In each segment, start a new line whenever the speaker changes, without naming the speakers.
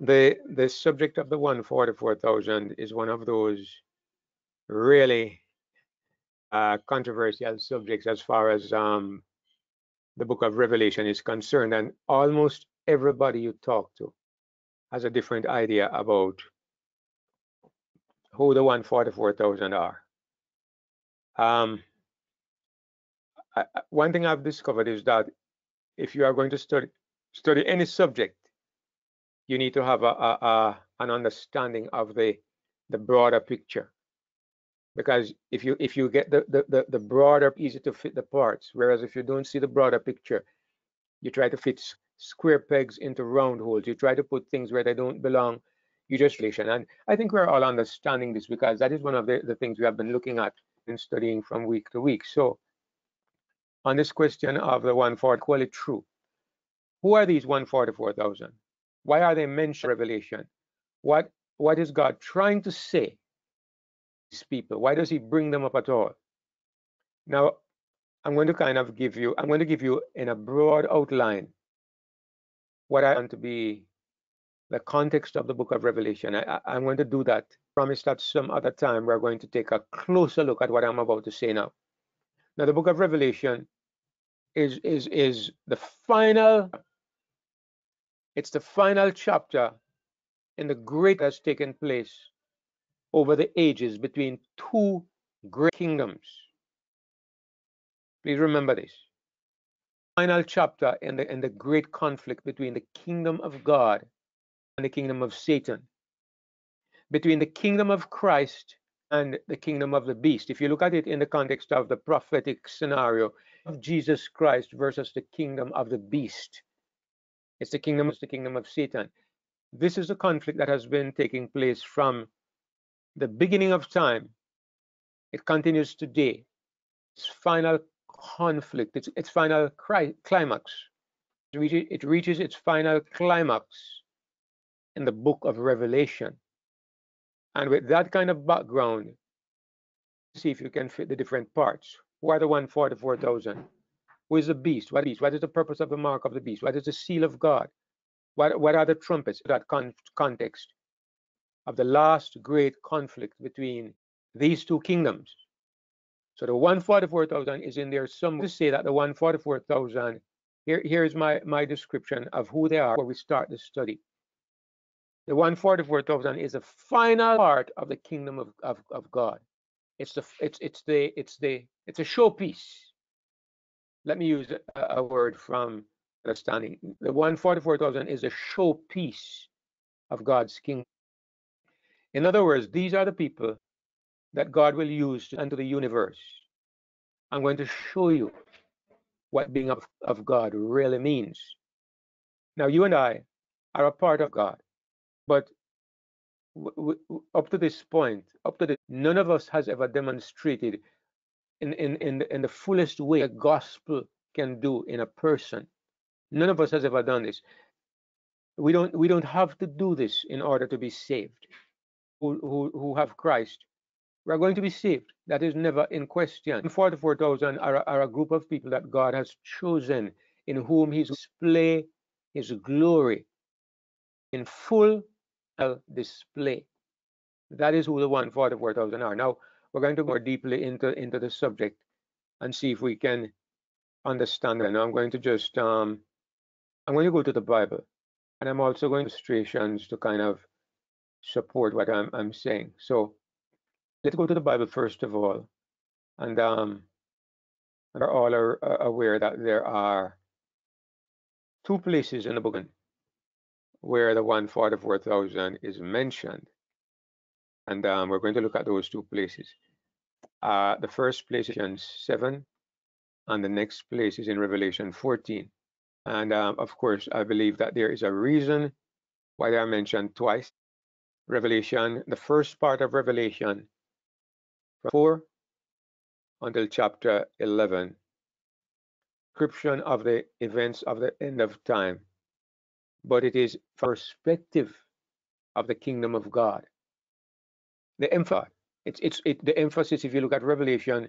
the the subject of the 144,000 is one of those really uh, controversial subjects as far as um, the book of Revelation is concerned, and almost everybody you talk to has a different idea about who the 144,000 are. Um, I, one thing I've discovered is that if you are going to study study any subject, you need to have a, a, a an understanding of the the broader picture. Because if you if you get the, the the the broader easy to fit the parts whereas if you don't see the broader picture you try to fit square pegs into round holes. You try to put things where they don't belong. You just relation and i think we're all understanding this because that is one of the, the things we have been looking at and studying from week to week. So on this question of the 140 call it true. Who are these 144000 why are they mentioned in revelation what what is god trying to say these people? Why does he bring them up at all? Now, I'm going to kind of give you, I'm going to give you in a broad outline what I want to be the context of the book of Revelation. I, am going to do that. Promise that some other time we're going to take a closer look at what I'm about to say now. Now, the book of Revelation is is is the final. It's the final chapter in the great that's taken place over the ages between two great kingdoms. Please remember this. Final chapter in the, in the great conflict between the kingdom of God and the kingdom of Satan, between the kingdom of Christ and the kingdom of the beast. If you look at it in the context of the prophetic scenario of Jesus Christ versus the kingdom of the beast, it's the kingdom, it's the kingdom of Satan. This is a conflict that has been taking place from the beginning of time. It continues today. Its final conflict, its, its final climax. It reaches, it reaches its final climax in the book of Revelation. And with that kind of background, see if you can fit the different parts. Who are the 144,000? Who is the beast? What is, what is the purpose of the mark of the beast? What is the seal of God? What, what are the trumpets? That con context of the last great conflict between these two kingdoms. So the 144,000 is in there. Some to say that the 144,000, here, here's my, my description of who they are where we start the study. The 144,000 is a final part of the kingdom of, of, of God. It's the it's it's the it's the it's a showpiece. Let me use a, a word from understanding. The 144,000 is a showpiece of God's kingdom. In other words, these are the people that God will use to enter the universe. I'm going to show you what being of, of God really means. Now, you and I are a part of God, but up to this point, up to this, none of us has ever demonstrated in, in, in, the, in the fullest way a gospel can do in a person. None of us has ever done this. We don't we don't have to do this in order to be saved who, who, who have Christ, we are going to be saved. That is never in question. 44,000 are, are a group of people that God has chosen in whom He display His glory in full display. That is who the 144,000 are. Now, we're going to go more deeply into, into the subject and see if we can understand it. Now, I'm going to just, um, I'm going to go to the Bible. And I'm also going to illustrations to kind of support what I'm, I'm saying. So let's go to the Bible first of all. And um, we're all are aware that there are two places in the book where the 144,000 is mentioned. And um, we're going to look at those two places. Uh, the first place is in 7, and the next place is in Revelation 14. And um, of course, I believe that there is a reason why they are mentioned twice. Revelation, the first part of Revelation, 4 until chapter 11, description of the events of the end of time, but it is perspective of the kingdom of God. The emphasis, it's it's it, the emphasis. If you look at Revelation,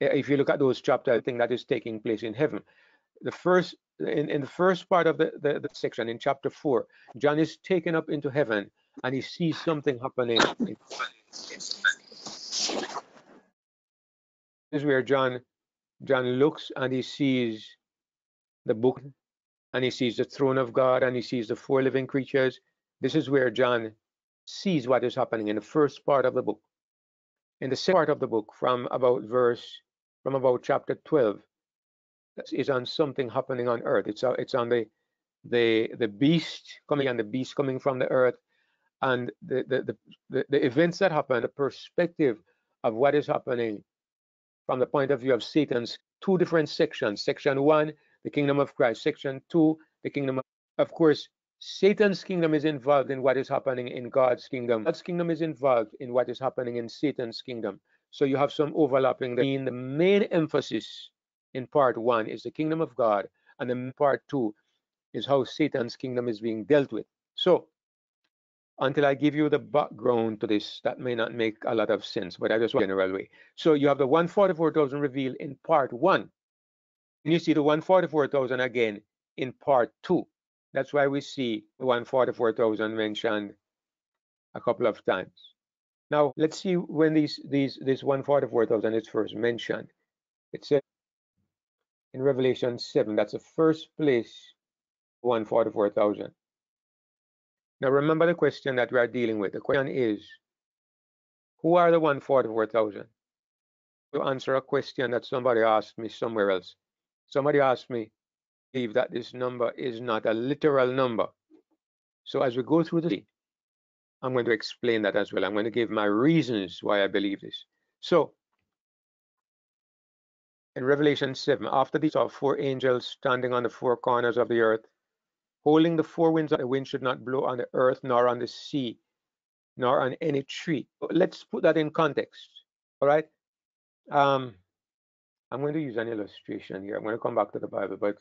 eh, if you look at those chapters, I think that is taking place in heaven. The first in, in the first part of the, the, the section in chapter 4, John is taken up into heaven and he sees something happening. This is where John John looks and he sees the book and he sees the throne of God and he sees the four living creatures. This is where John sees what is happening in the first part of the book. In the second part of the book, from about verse, from about chapter 12, is on something happening on earth. It's, uh, it's on the the the beast coming and the beast coming from the earth and the the, the, the events that happen, the perspective of what is happening from the point of view of Satan's two different sections. Section one, the kingdom of Christ. Section two, the kingdom of, of course, Satan's kingdom is involved in what is happening in God's kingdom. God's kingdom is involved in what is happening in Satan's kingdom. So you have some overlapping. The main emphasis in part one is the kingdom of God, and then part two is how Satan's kingdom is being dealt with. So until I give you the background to this, that may not make a lot of sense, but I just want general way. So you have the 144,000 revealed in part one. And you see the 144,000 again in part two. That's why we see the 144,000 mentioned a couple of times. Now let's see when these these this 144,000 is first mentioned. It says in Revelation 7, that's the first place 144,000. Now remember the question that we are dealing with. The question is, who are the 144,000? To answer a question that somebody asked me somewhere else. Somebody asked me, believe that this number is not a literal number. So as we go through the I'm going to explain that as well. I'm going to give my reasons why I believe this. So in Revelation 7, after these are four angels standing on the four corners of the earth, holding the four winds the wind should not blow on the earth nor on the sea nor on any tree let's put that in context all right um i'm going to use an illustration here i'm going to come back to the bible but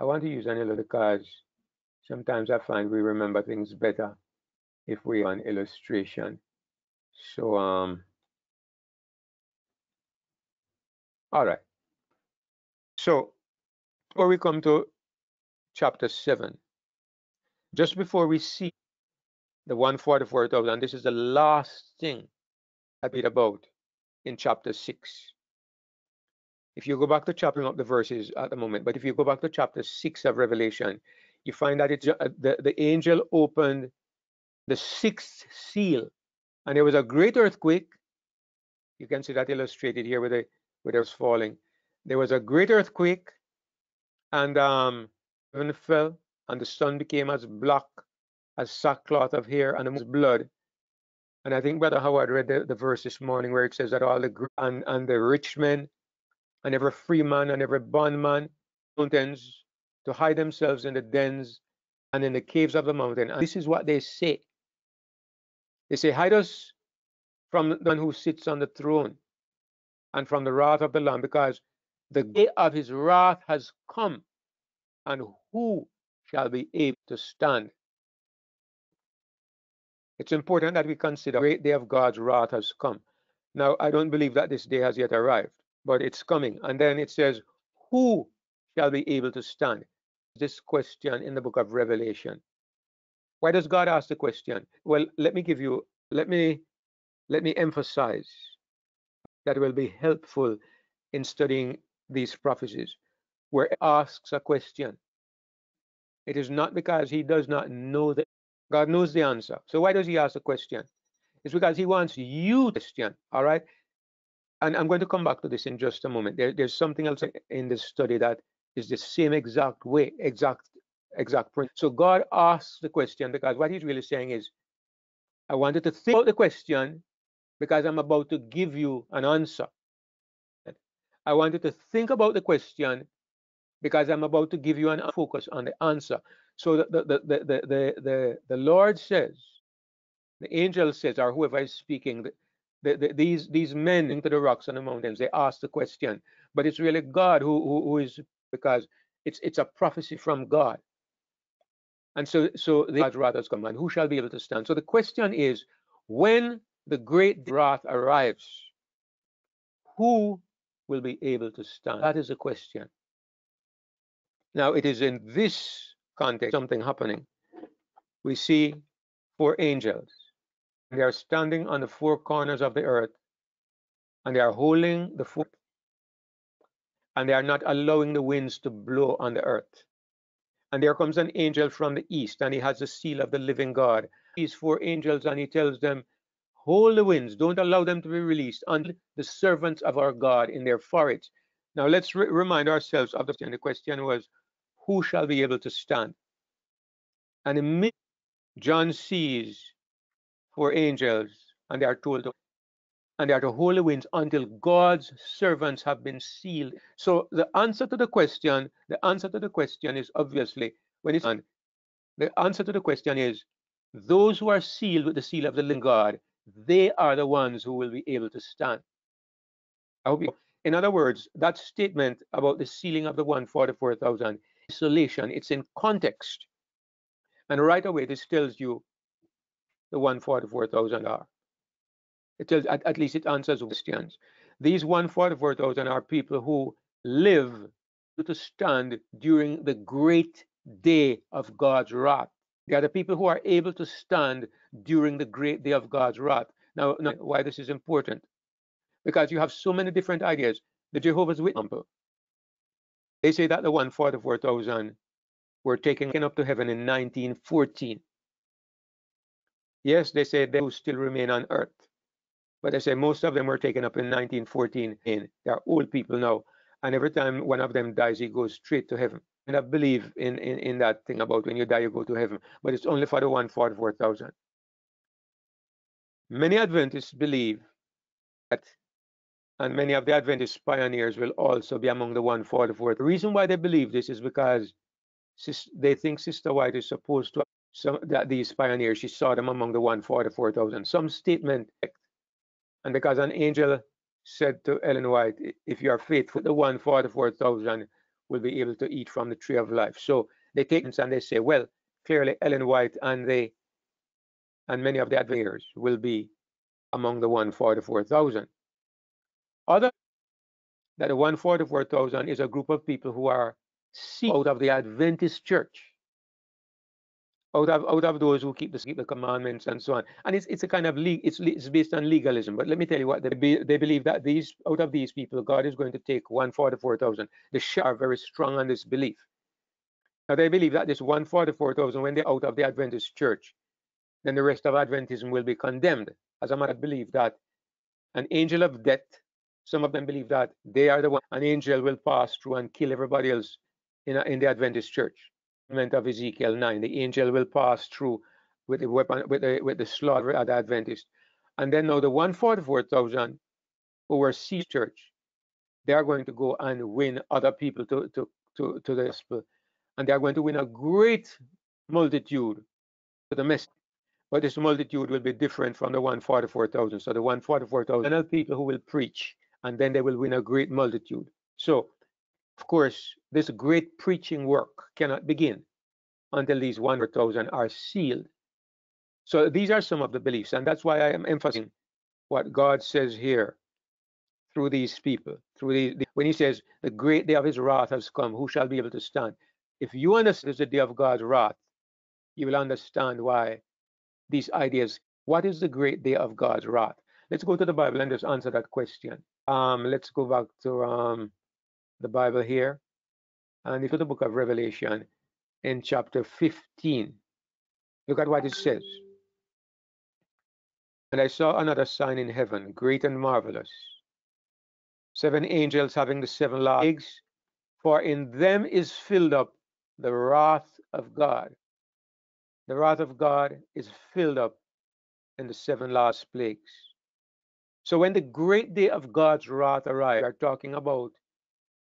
i want to use an illustration sometimes i find we remember things better if we have an illustration so um all right so before we come to chapter 7. Just before we see the 144,000, and this is the last thing I read about in chapter 6. If you go back to chopping up the verses at the moment, but if you go back to chapter 6 of Revelation, you find that it's, uh, the, the angel opened the sixth seal, and there was a great earthquake. You can see that illustrated here with the with it was falling. There was a great earthquake, and um, heaven fell, and the sun became as black as sackcloth of hair, and it was blood. And I think Brother Howard read the, the verse this morning where it says that all the and, and the rich men and every free man and every bondman mountains to hide themselves in the dens and in the caves of the mountain. And this is what they say. They say, hide us from the one who sits on the throne and from the wrath of the Lamb, because the day of his wrath has come, and who shall be able to stand? It's important that we consider the great day of God's wrath has come. Now, I don't believe that this day has yet arrived, but it's coming. And then it says, Who shall be able to stand? This question in the book of Revelation. Why does God ask the question? Well, let me give you, let me let me emphasize that will be helpful in studying these prophecies where it asks a question. It is not because he does not know that God knows the answer. So why does he ask the question? It's because he wants you to question. All right. And I'm going to come back to this in just a moment. There, there's something else in this study that is the same exact way, exact, exact print. So God asks the question because what he's really saying is, I wanted to think about the question because I'm about to give you an answer. I wanted to think about the question because I'm about to give you an focus on the answer. So the, the, the, the, the, the, the Lord says, the angel says, or whoever is speaking, the, the, the, these, these men into the rocks and the mountains, they ask the question, but it's really God who, who, who is, because it's, it's a prophecy from God. And so, so the wrath has come, and who shall be able to stand? So the question is, when the great wrath arrives, who will be able to stand? That is the question. Now, it is in this context something happening. We see four angels. They are standing on the four corners of the earth and they are holding the four and they are not allowing the winds to blow on the earth. And there comes an angel from the east, and he has the seal of the living God. These four angels, and he tells them, Hold the winds, don't allow them to be released until the servants of our God in their foreheads. Now let's re remind ourselves of the question. The question was, Who shall be able to stand? And immediately John sees four angels, and they are told to and they are the winds until God's servants have been sealed. So the answer to the question, the answer to the question is obviously when it's on. The answer to the question is those who are sealed with the seal of the living God, they are the ones who will be able to stand. In other words, that statement about the sealing of the 144,000 isolation, it's in context. And right away, this tells you the 144,000 are. It tells, at, at least it answers questions. These 144,000 are people who live to stand during the great day of God's wrath. They are the people who are able to stand during the great day of God's wrath. Now, now why this is important? Because you have so many different ideas. The Jehovah's Witness, they say that the 144,000 were taken up to heaven in 1914. Yes, they say they will still remain on earth. But I say most of them were taken up in 1914. In they're old people now, and every time one of them dies, he goes straight to heaven. And I believe in, in, in that thing about when you die, you go to heaven. But it's only for the 144,000. Many Adventists believe that, and many of the Adventist pioneers will also be among the 144. The reason why they believe this is because they think Sister White is supposed to some that these pioneers, she saw them among the 144,000. Some statement and because an angel said to Ellen White, if you are faithful, the 144,000 will be able to eat from the tree of life. So they take and they say, well, clearly Ellen White and they and many of the adventurers will be among the 144,000. Other that the 144,000 is a group of people who are out of the Adventist church out of out of those who keep the, keep the commandments and so on. And it's it's a kind of le- it's it's based on legalism. But let me tell you what they be, they believe that these out of these people, God is going to take one forty-four thousand. The Shia are very strong on this belief. Now they believe that this one forty-four thousand, when they're out of the Adventist church, then the rest of Adventism will be condemned. As a matter, of believe that an angel of death. Some of them believe that they are the one. An angel will pass through and kill everybody else in, a, in the Adventist church of Ezekiel 9. The angel will pass through with the weapon with the with the slaughter of the Adventist. And then now the 144,000 who were seized church, they are going to go and win other people to, to, to, to the gospel. And they are going to win a great multitude to the message. But this multitude will be different from the 144,000. So the 144,000 people who will preach, and then they will win a great multitude. So of course, this great preaching work cannot begin until these 100,000 are sealed. So these are some of the beliefs, and that's why I am emphasizing what God says here through these people. Through the, when He says, "The great day of His wrath has come; who shall be able to stand?" If you understand the day of God's wrath, you will understand why these ideas. What is the great day of God's wrath? Let's go to the Bible and just answer that question. Um, let's go back to um, the Bible here. And into the book of Revelation in chapter 15. Look at what it says. And I saw another sign in heaven, great and marvelous. Seven angels having the seven legs, for in them is filled up the wrath of God. The wrath of God is filled up in the seven last plagues. So when the great day of God's wrath arrives, we are talking about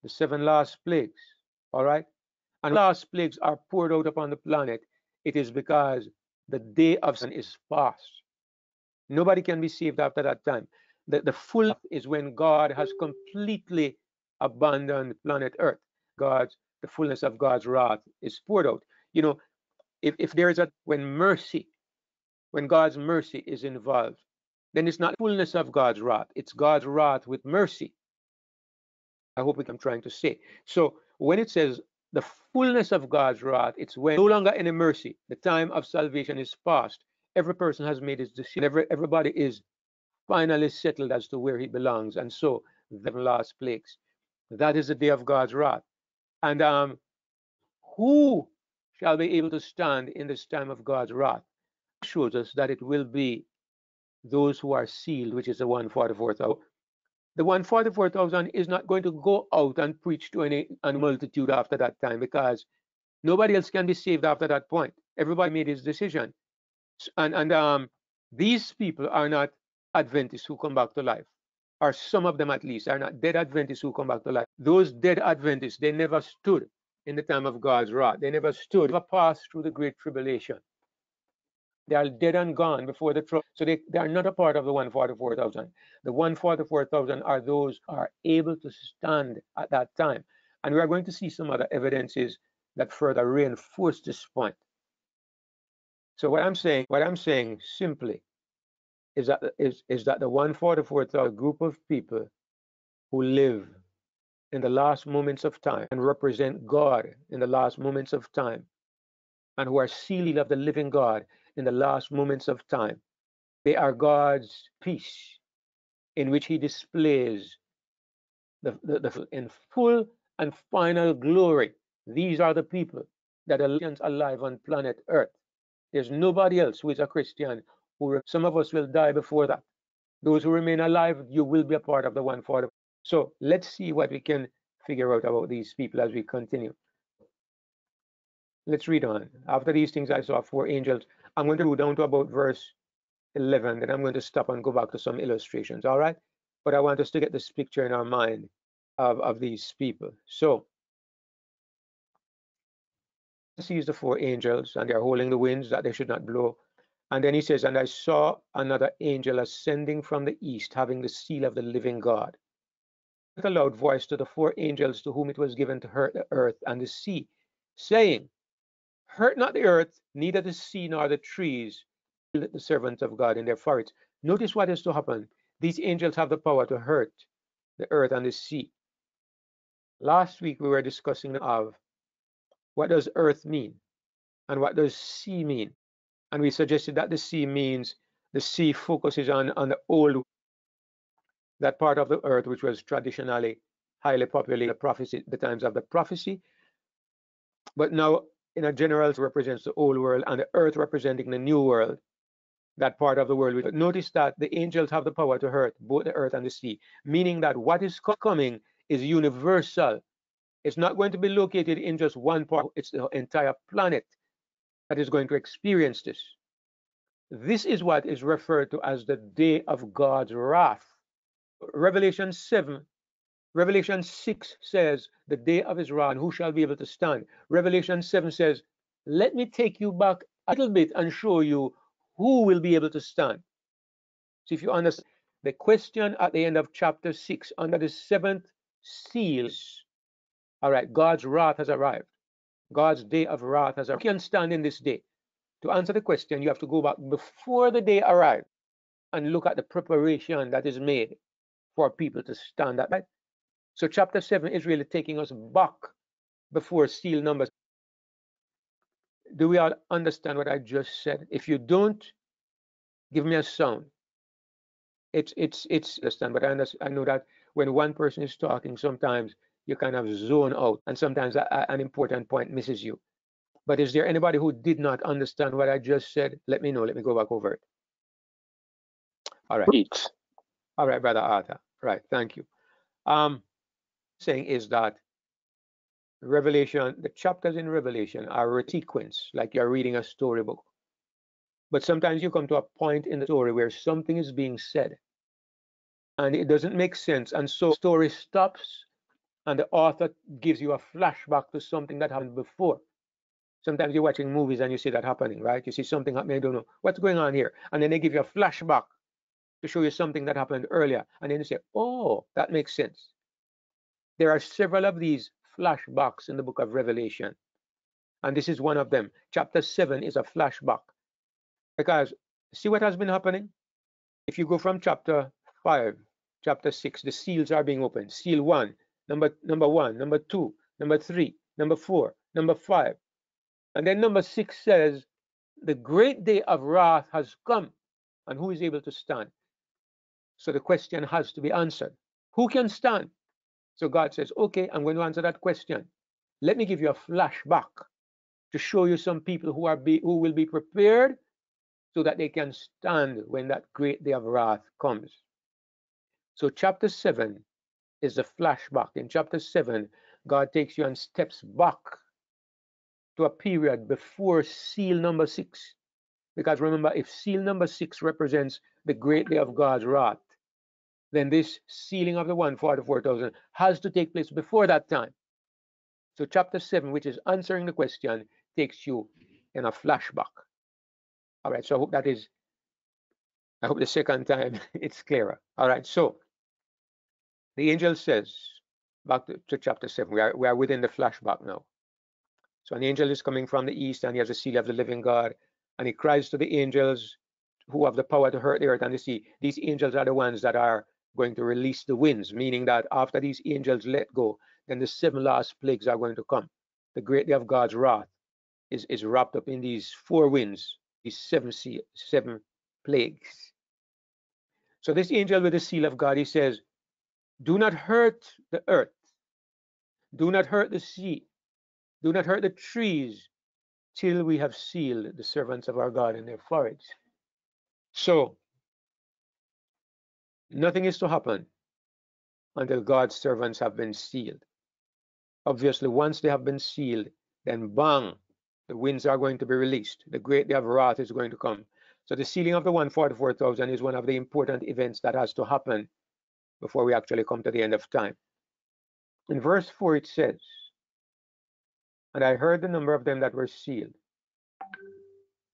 the seven last plagues. All right? And last plagues are poured out upon the planet. It is because the day of sin is past. Nobody can be saved after that time. The, the full is when God has completely abandoned planet Earth. God's the fullness of God's wrath is poured out. You know, if, if there is a when mercy, when God's mercy is involved, then it's not fullness of God's wrath, it's God's wrath with mercy. I hope what I'm trying to say. So when it says the fullness of God's wrath, it's when no longer any mercy. The time of salvation is past. Every person has made his decision. Every, everybody is finally settled as to where he belongs. And so, the last plagues. That is the day of God's wrath. And um, who shall be able to stand in this time of God's wrath? Shows us that it will be those who are sealed, which is the 144,000 the 144,000 is not going to go out and preach to any, any multitude after that time because nobody else can be saved after that point. Everybody made his decision. And, and um, these people are not Adventists who come back to life, or some of them at least are not dead Adventists who come back to life. Those dead Adventists, they never stood in the time of God's wrath. They never stood, never passed through the great tribulation. They are dead and gone before the trouble. So they, they are not a part of the 144,000. The 144,000 are those are able to stand at that time. And we are going to see some other evidences that further reinforce this point. So what I'm saying, what I'm saying simply is that is, is that the 144,000 group of people who live in the last moments of time and represent God in the last moments of time and who are sealed of the living God in the last moments of time. They are God's piece in which He displays the, the, the in full and final glory. These are the people that are alive on planet Earth. There's nobody else who is a Christian. Who some of us will die before that. Those who remain alive, you will be a part of the 140. So let's see what we can figure out about these people as we continue. Let's read on. After these things, I saw four angels I'm going to go down to about verse 11, then I'm going to stop and go back to some illustrations, all right? But I want us to get this picture in our mind of, of these people. So, sees the four angels, and they're holding the winds that they should not blow. And then he says, And I saw another angel ascending from the east, having the seal of the living God. With a loud voice to the four angels to whom it was given to hurt the earth and the sea, saying, Hurt not the earth, neither the sea nor the trees, the servants of God in their forests. Notice what is to happen. These angels have the power to hurt the earth and the sea. Last week we were discussing of what does earth mean and what does sea mean. And we suggested that the sea means the sea focuses on, on the old, that part of the earth which was traditionally highly populated, the prophecy, the times of the prophecy. But now in a general represents the old world and the earth representing the new world that part of the world. Notice that the angels have the power to hurt both the earth and the sea meaning that what is coming is universal. It's not going to be located in just one part it's the entire planet that is going to experience this. This is what is referred to as the day of god's wrath. Revelation 7 Revelation 6 says, the day of his wrath, who shall be able to stand? Revelation 7 says, let me take you back a little bit and show you who will be able to stand. So if you understand, the question at the end of chapter 6, under the seventh seals, all right, God's wrath has arrived. God's day of wrath has arrived. You can stand in this day. To answer the question, you have to go back before the day arrived and look at the preparation that is made for people to stand at that. So chapter 7 is really taking us back before seal numbers. Do we all understand what I just said? If you don't, give me a sound. It's it's it's understand, but I understand, I know that when one person is talking, sometimes you kind of zone out, and sometimes a, a, an important point misses you. But is there anybody who did not understand what I just said? Let me know. Let me go back over it. All right. All right, brother Arthur. Right. Thank you. Um, saying is that Revelation, the chapters in Revelation are a sequence, like you're reading a storybook. But sometimes you come to a point in the story where something is being said and it doesn't make sense. And so the story stops and the author gives you a flashback to something that happened before. Sometimes you're watching movies and you see that happening, right? You see something happening, I don't know what's going on here. And then they give you a flashback to show you something that happened earlier. And then you say, oh, that makes sense. There are several of these flashbacks in the book of Revelation. And this is one of them. Chapter 7 is a flashback. Because see what has been happening? If you go from chapter 5, chapter 6, the seals are being opened. Seal 1, number number 1, number 2, number 3, Number four. Number five. And then number six says, the great day of wrath has come, and who is able to stand? So the question has to be answered. Who can stand? So God says, okay, I'm going to answer that question. Let me give you a flashback to show you some people who are be, who will be prepared so that they can stand when that great day of wrath comes. So chapter 7 is a flashback. In chapter 7, God takes you and steps back to a period before seal number 6. Because remember, if seal number 6 represents the great day of God's wrath, then this sealing of the one for the four thousand has to take place before that time. So chapter 7, which is answering the question, takes you in a flashback. All right, so I hope that is, I hope the second time it's clearer. All right, so the angel says, back to, to chapter 7, we are, we are within the flashback now. So an angel is coming from the east and he has a seal of the living God. And he cries to the angels who have the power to hurt the earth and the sea. These angels are the ones that are going to release the winds, meaning that after these angels let go, then the seven last plagues are going to come. The great day of God's wrath is, is wrapped up in these four winds, these seven, sea, seven plagues. So this angel with the seal of God, he says, do not hurt the earth. Do not hurt the sea. Do not hurt the trees till we have sealed the servants of our God in their foreheads. So Nothing is to happen until God's servants have been sealed. Obviously, once they have been sealed, then bang, the winds are going to be released. The great day of wrath is going to come. So the sealing of the 144,000 is one of the important events that has to happen before we actually come to the end of time. In verse 4 it says, And I heard the number of them that were sealed.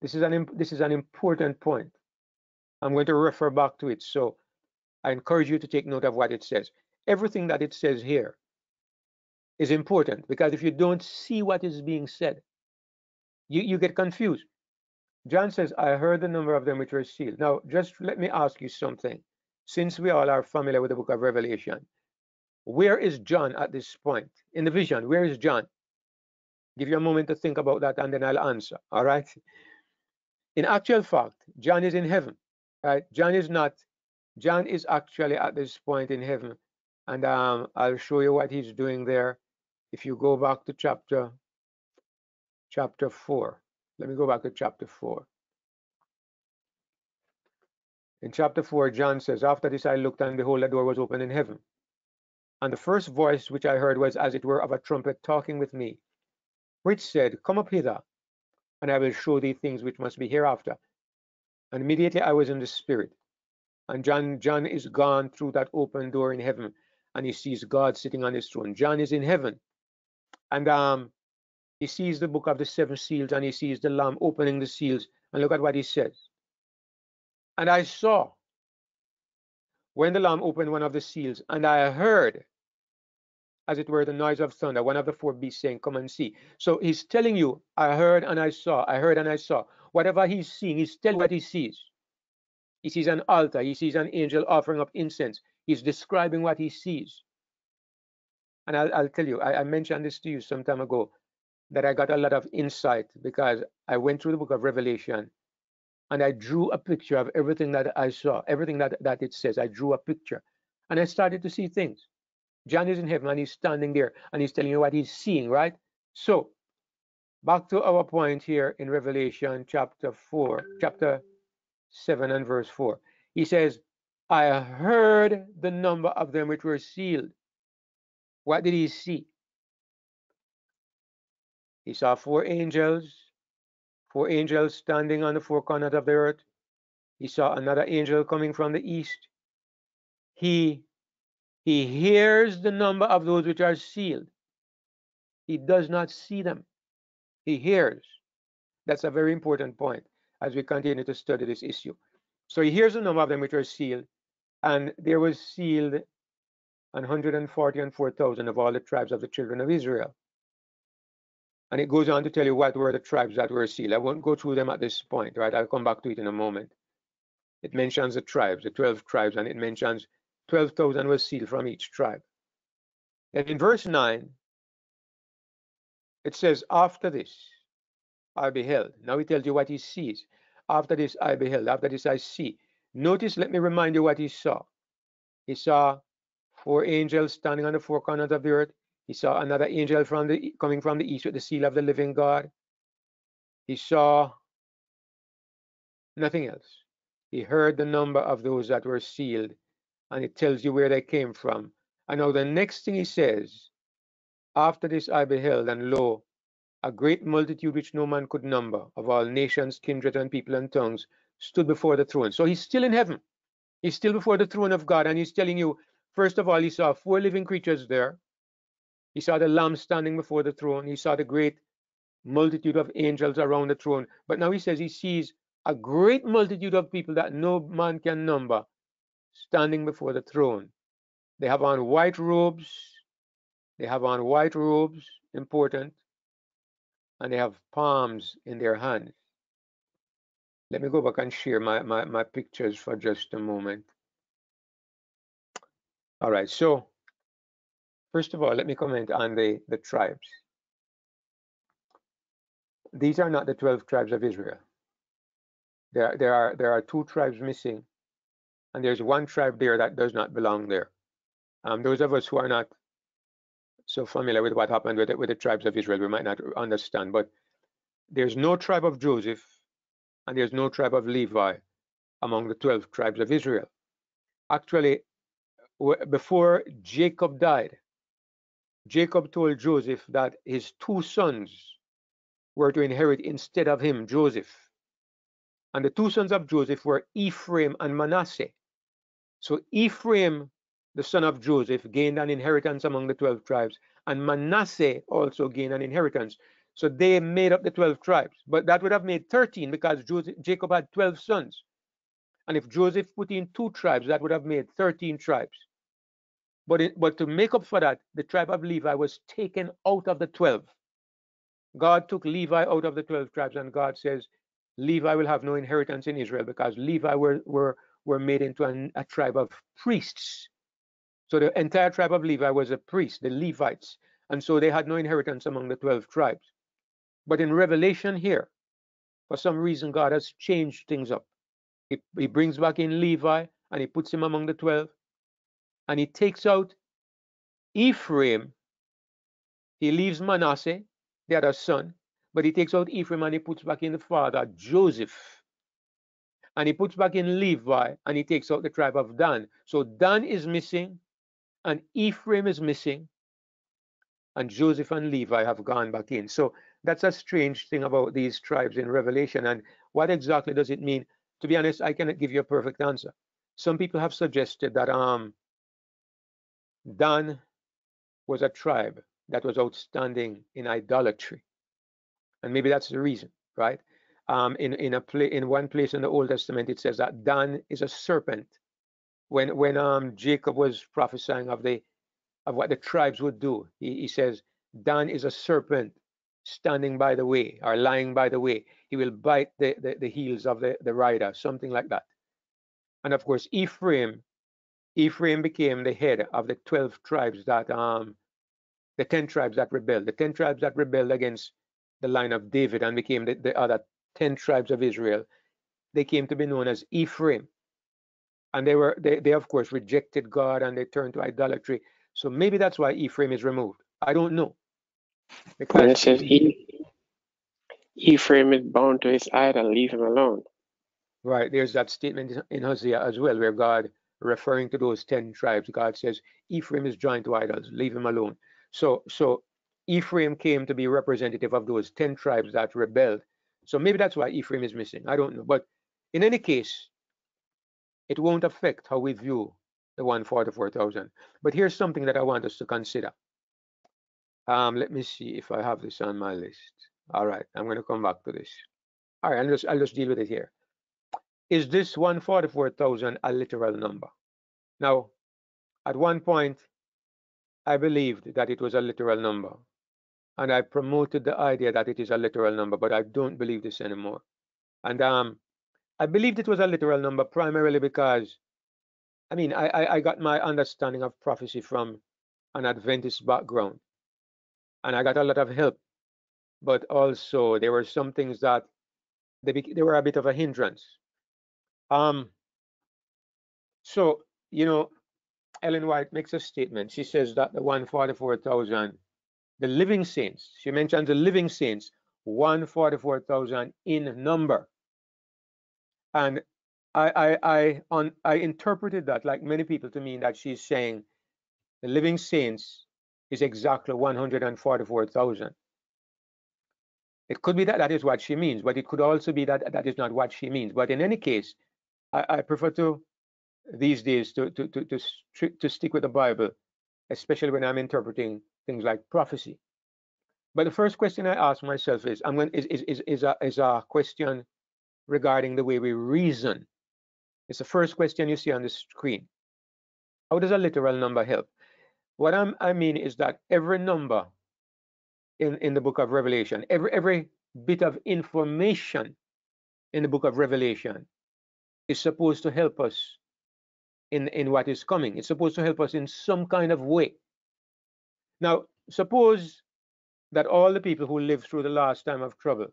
This is an this is an important point. I'm going to refer back to it. So I encourage you to take note of what it says. Everything that it says here is important because if you don't see what is being said, you, you get confused. John says, I heard the number of them which were sealed. Now, just let me ask you something. Since we all are familiar with the book of Revelation, where is John at this point in the vision? Where is John? Give you a moment to think about that and then I'll answer. All right. In actual fact, John is in heaven. Right? John is not John is actually at this point in heaven, and um, I'll show you what he's doing there. If you go back to chapter chapter four, let me go back to chapter four. In chapter 4, John says, After this I looked, and behold, a door was opened in heaven. And the first voice which I heard was as it were of a trumpet talking with me, which said, Come up hither, and I will show thee things which must be hereafter. And immediately I was in the Spirit, and John, John is gone through that open door in heaven and he sees God sitting on his throne. John is in heaven. And um, he sees the book of the seven seals and he sees the Lamb opening the seals. And look at what he says. And I saw when the Lamb opened one of the seals, and I heard, as it were, the noise of thunder, one of the four beasts saying, Come and see. So he's telling you, I heard and I saw, I heard and I saw. Whatever he's seeing, he's telling what he sees. He sees an altar. He sees an angel offering up incense. He's describing what he sees. And I'll, I'll tell you, I, I, mentioned this to you some time ago that I got a lot of insight because I went through the book of Revelation and I drew a picture of everything that I saw, everything that, that it says. I drew a picture and I started to see things. John is in heaven and he's standing there and he's telling you what he's seeing, right? So, back to our point here in Revelation chapter 4, chapter 7 and verse 4. He says, I heard the number of them which were sealed. What did he see? He saw four angels, four angels standing on the four corners of the earth. He saw another angel coming from the east. He he hears the number of those which are sealed. He does not see them. He hears. That's a very important point as we continue to study this issue. So here's a number of them which were sealed, and there was sealed 144,000 of all the tribes of the children of Israel. And it goes on to tell you what were the tribes that were sealed. I won't go through them at this point, right? I'll come back to it in a moment. It mentions the tribes, the 12 tribes, and it mentions 12,000 were sealed from each tribe. And in verse 9, It says, After this I beheld. Now he tells you what he sees. After this I beheld. After this I see. Notice, let me remind you what he saw. He saw four angels standing on the four corners of the earth. He saw another angel from the coming from the east with the seal of the living God. He saw nothing else. He heard the number of those that were sealed, and it tells you where they came from. And now the next thing he says, after this I beheld, and lo, a great multitude which no man could number, of all nations, kindred, and people and tongues, stood before the throne. So he's still in heaven. He's still before the throne of God, and he's telling you, first of all, he saw four living creatures there. He saw the Lamb standing before the throne. He saw the great multitude of angels around the throne. But now he says he sees a great multitude of people that no man can number standing before the throne. They have on white robes. They have on white robes, important, and they have palms in their hands. Let me go back and share my, my, my pictures for just a moment. All right, so first of all, let me comment on the, the tribes. These are not the 12 tribes of Israel. There, there, are, there are two tribes missing, and there's one tribe there that does not belong there. Um, those of us who are not so familiar with what happened with the, with the tribes of Israel, we might not understand, but there's no tribe of Joseph and there's no tribe of Levi among the 12 tribes of Israel. Actually, before Jacob died, Jacob told Joseph that his two sons were to inherit instead of him, Joseph. And the two sons of Joseph were Ephraim and Manasseh. So Ephraim, the son of Joseph, gained an inheritance among the 12 tribes, and Manasseh also gained an inheritance. So they made up the 12 tribes. But that would have made 13 because Joseph, Jacob had 12 sons. And if Joseph put in two tribes, that would have made 13 tribes. But, it, but to make up for that, the tribe of Levi was taken out of the 12. God took Levi out of the 12 tribes, and God says, Levi will have no inheritance in Israel because Levi were, were, were made into an, a tribe of priests. So the entire tribe of Levi was a priest, the Levites. And so they had no inheritance among the 12 tribes. But in Revelation here, for some reason, God has changed things up. He, he brings back in Levi and he puts him among the 12. And he takes out Ephraim. He leaves Manasseh, the other son, but he takes out Ephraim and he puts back in the father, Joseph. And he puts back in Levi and he takes out the tribe of Dan. So Dan is missing and Ephraim is missing and Joseph and Levi have gone back in. So that's a strange thing about these tribes in Revelation. And what exactly does it mean? To be honest, I cannot give you a perfect answer. Some people have suggested that um, Dan was a tribe that was outstanding in idolatry, and maybe that's the reason, right? Um, in in a play in one place in the Old Testament, it says that Dan is a serpent. When when um, Jacob was prophesying of the of what the tribes would do, he, he says Dan is a serpent standing by the way or lying by the way. He will bite the, the, the heels of the, the rider, something like that. And of course, Ephraim, Ephraim became the head of the 12 tribes that, um, the 10 tribes that rebelled, the 10 tribes that rebelled against the line of David and became the, the other 10 tribes of Israel. They came to be known as Ephraim. And they were, they, they of course rejected God and they turned to idolatry. So maybe that's why Ephraim is removed. I don't know.
Because it says he, Ephraim is bound to his idol, leave him alone.
Right, there's that statement in Hosea as well, where God, referring to those 10 tribes, God says, Ephraim is joined to idols, leave him alone. So, so Ephraim came to be representative of those 10 tribes that rebelled. So maybe that's why Ephraim is missing. I don't know. But in any case, it won't affect how we view the 144,000. But here's something that I want us to consider. Um, let me see if I have this on my list. All right, I'm going to come back to this. All right, I'll just, I'll just deal with it here. Is this 144,000 a literal number? Now, at one point, I believed that it was a literal number. And I promoted the idea that it is a literal number, but I don't believe this anymore. And um, I believed it was a literal number primarily because, I mean, I, I, I got my understanding of prophecy from an Adventist background and I got a lot of help but also there were some things that they, they were a bit of a hindrance. Um, so, you know, Ellen White makes a statement. She says that the 144,000, the living saints, she mentions the living saints, 144,000 in number. And I, I, I, on, I interpreted that, like many people, to mean that she's saying the living saints is exactly 144,000. It could be that that is what she means, but it could also be that that is not what she means. But in any case, I, I prefer to these days to, to, to, to, to stick with the Bible, especially when I'm interpreting things like prophecy. But the first question I ask myself is, I'm going, is, is, is, is, a, is a question regarding the way we reason. It's the first question you see on the screen. How does a literal number help? What I'm, I mean is that every number in, in the book of Revelation. Every, every bit of information in the book of Revelation is supposed to help us in, in what is coming. It's supposed to help us in some kind of way. Now, suppose that all the people who lived through the last time of trouble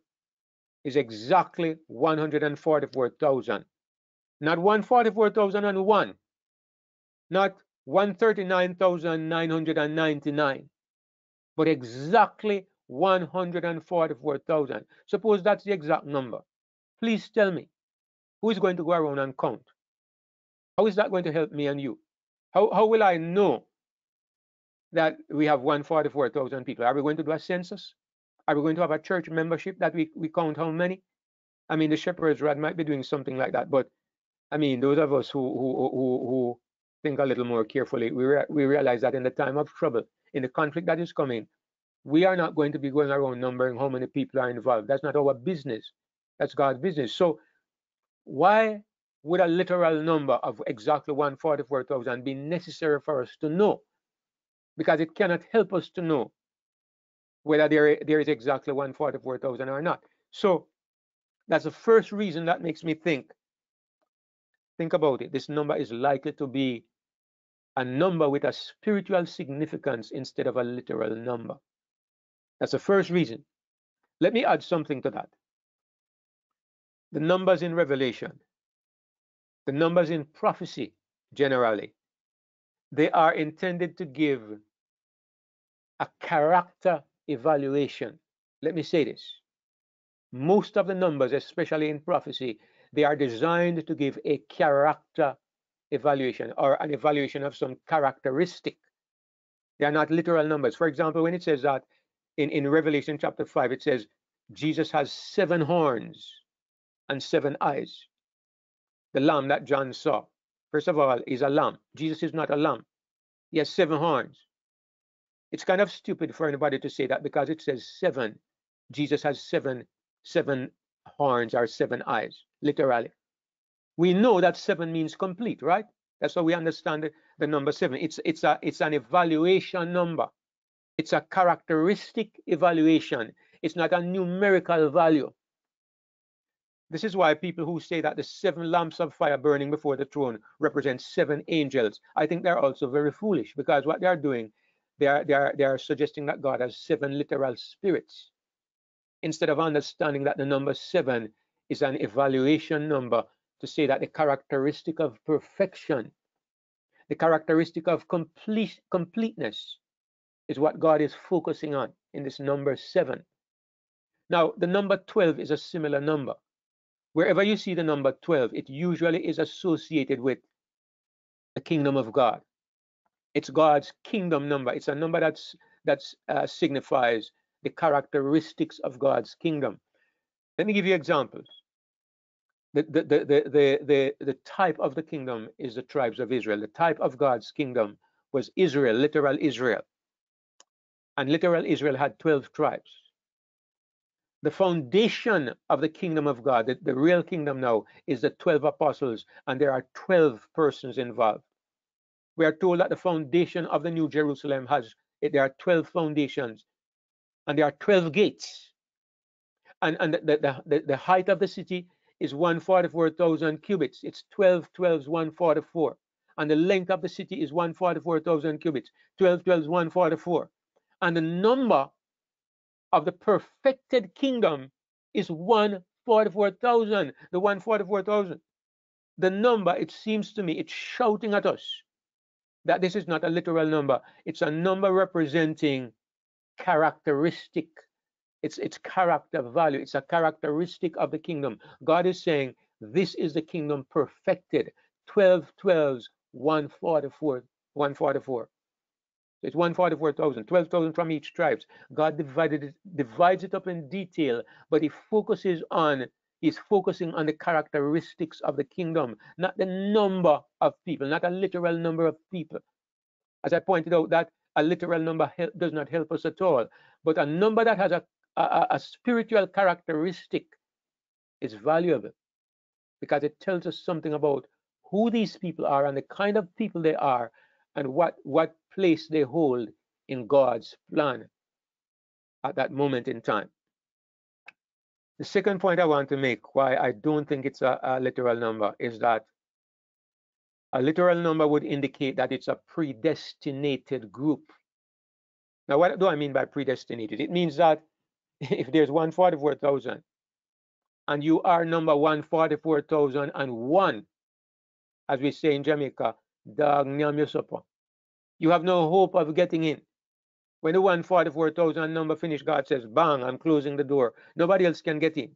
is exactly 144,000. Not 144,001, not 139,999, but exactly 144,000. Suppose that's the exact number. Please tell me, who is going to go around and count? How is that going to help me and you? How, how will I know that we have 144,000 people? Are we going to do a census? Are we going to have a church membership that we, we count how many? I mean, the Shepherd's Rod might be doing something like that, but I mean, those of us who who who, who think a little more carefully, we re we realize that in the time of trouble, in the conflict that is coming, we are not going to be going around numbering how many people are involved. That's not our business. That's God's business. So why would a literal number of exactly 144,000 be necessary for us to know? Because it cannot help us to know whether there, there is exactly 144,000 or not. So that's the first reason that makes me think. Think about it. This number is likely to be a number with a spiritual significance instead of a literal number. That's the first reason. Let me add something to that. The numbers in Revelation, the numbers in prophecy generally, they are intended to give a character evaluation. Let me say this. Most of the numbers, especially in prophecy, they are designed to give a character evaluation or an evaluation of some characteristic. They are not literal numbers. For example, when it says that in, in Revelation chapter 5, it says Jesus has seven horns and seven eyes. The lamb that John saw, first of all, is a lamb. Jesus is not a lamb. He has seven horns. It's kind of stupid for anybody to say that because it says seven. Jesus has seven, seven horns or seven eyes, literally we know that seven means complete, right? That's how we understand the, the number seven. It's it's a it's an evaluation number. It's a characteristic evaluation. It's not a numerical value. This is why people who say that the seven lamps of fire burning before the throne represent seven angels, I think they're also very foolish because what they are doing, they are they are they are suggesting that God has seven literal spirits instead of understanding that the number seven is an evaluation number to say that the characteristic of perfection, the characteristic of complete completeness is what God is focusing on in this number seven. Now, the number 12 is a similar number. Wherever you see the number 12, it usually is associated with the kingdom of God. It's God's kingdom number. It's a number that's that uh, signifies the characteristics of God's kingdom. Let me give you examples the, the, the, the, the, the type of the kingdom is the tribes of Israel. The type of God's kingdom was Israel, literal Israel. And literal Israel had 12 tribes. The foundation of the kingdom of God, the, the real kingdom now, is the 12 apostles, and there are 12 persons involved. We are told that the foundation of the New Jerusalem has, there are 12 foundations, and there are 12 gates. And, and the, the, the, height of the city is 144,000 cubits. It's 12 12 144. And the length of the city is 144,000 cubits. 12 12 144. And the number of the perfected kingdom is 144,000. The 144,000. The number, it seems to me, it's shouting at us that this is not a literal number. It's a number representing characteristic. It's its character value. It's a characteristic of the kingdom. God is saying, this is the kingdom perfected. 12 12s, 144, 144. It's 144,000, 12,000 from each tribes. God divided it, divides it up in detail, but he focuses on he's focusing on the characteristics of the kingdom, not the number of people, not a literal number of people. As I pointed out, that a literal number does not help us at all, but a number that has a, a, a spiritual characteristic is valuable because it tells us something about who these people are and the kind of people they are and what what place they hold in God's plan at that moment in time. The second point I want to make why I don't think it's a, a literal number is that a literal number would indicate that it's a predestinated group. Now, what do I mean by predestinated? It means that if there's 144,000 and you are number 144,001, as we say in Jamaica, you have no hope of getting in. When the 144,000 number finish, God says, bang, I'm closing the door. Nobody else can get in.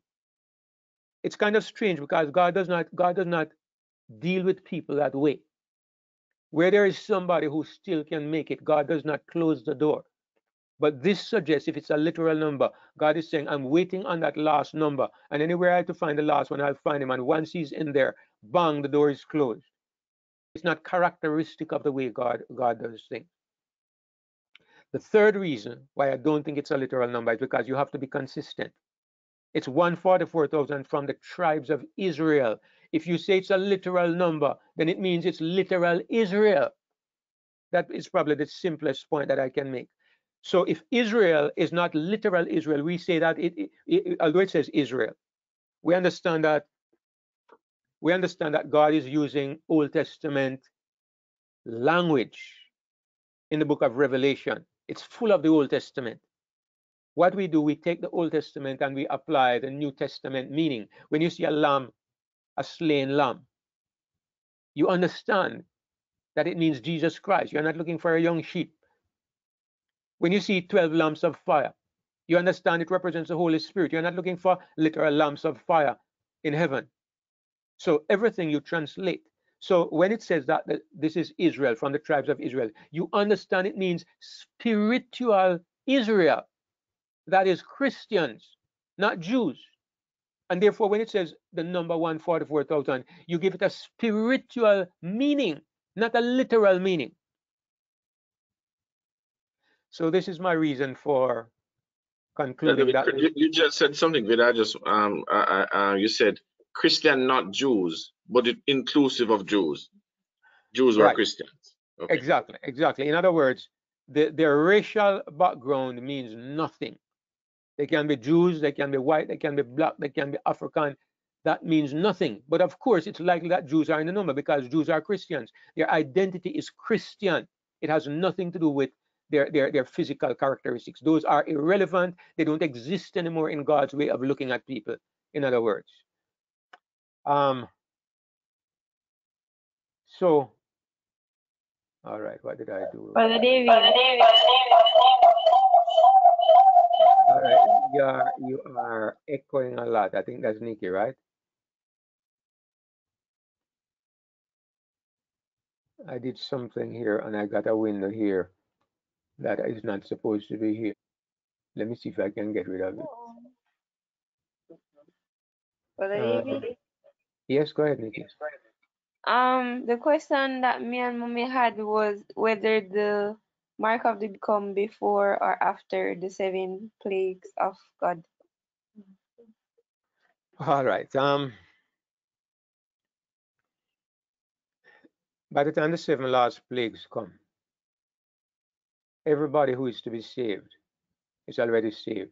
It's kind of strange because God does not God does not deal with people that way. Where there is somebody who still can make it, God does not close the door. But this suggests if it's a literal number, God is saying, I'm waiting on that last number. And anywhere I have to find the last one, I'll find him. And once he's in there, bang, the door is closed. It's not characteristic of the way God, God does things. The third reason why I don't think it's a literal number is because you have to be consistent. It's 144,000 from the tribes of Israel. If you say it's a literal number, then it means it's literal Israel. That is probably the simplest point that I can make. So if Israel is not literal Israel, we say that it, it, it although it says Israel, we understand that we understand that God is using Old Testament language in the book of Revelation. It's full of the Old Testament. What we do, we take the Old Testament and we apply the New Testament meaning. When you see a lamb, a slain lamb, you understand that it means Jesus Christ. You're not looking for a young sheep. When you see 12 lamps of fire, you understand it represents the Holy Spirit. You're not looking for literal lamps of fire in heaven. So everything you translate. So when it says that, that this is Israel from the tribes of Israel, you understand it means spiritual Israel. That is Christians, not Jews. And therefore, when it says the number 144,000, you give it a spiritual meaning, not a literal meaning. So this is my reason for concluding
yeah,
that.
You, you, just said something that I just, um, uh, uh, you said Christian, not Jews, but it, inclusive of Jews. Jews were right. Christians.
Okay. Exactly, exactly. In other words, the, their racial background means nothing. They can be Jews, they can be white, they can be black, they can be African. That means nothing. But of course, it's likely that Jews are in the number because Jews are Christians. Their identity is Christian. It has nothing to do with their, their, their physical characteristics. Those are irrelevant. They don't exist anymore in God's way of looking at people, in other words. Um, so, all right, what did I do?
Brother David.
All right, you are, you are echoing a lot. I think that's Nikki, right? I did something here and I got a window here that is not supposed to be here. Let me see if I can get rid of it.
Brother uh, David.
Yes, go ahead, Nikki.
Um, the question that me and mommy had was whether the mark of the come before or after the seven plagues of God.
All right. Um, by the time the seven last plagues come, everybody who is to be saved is already saved.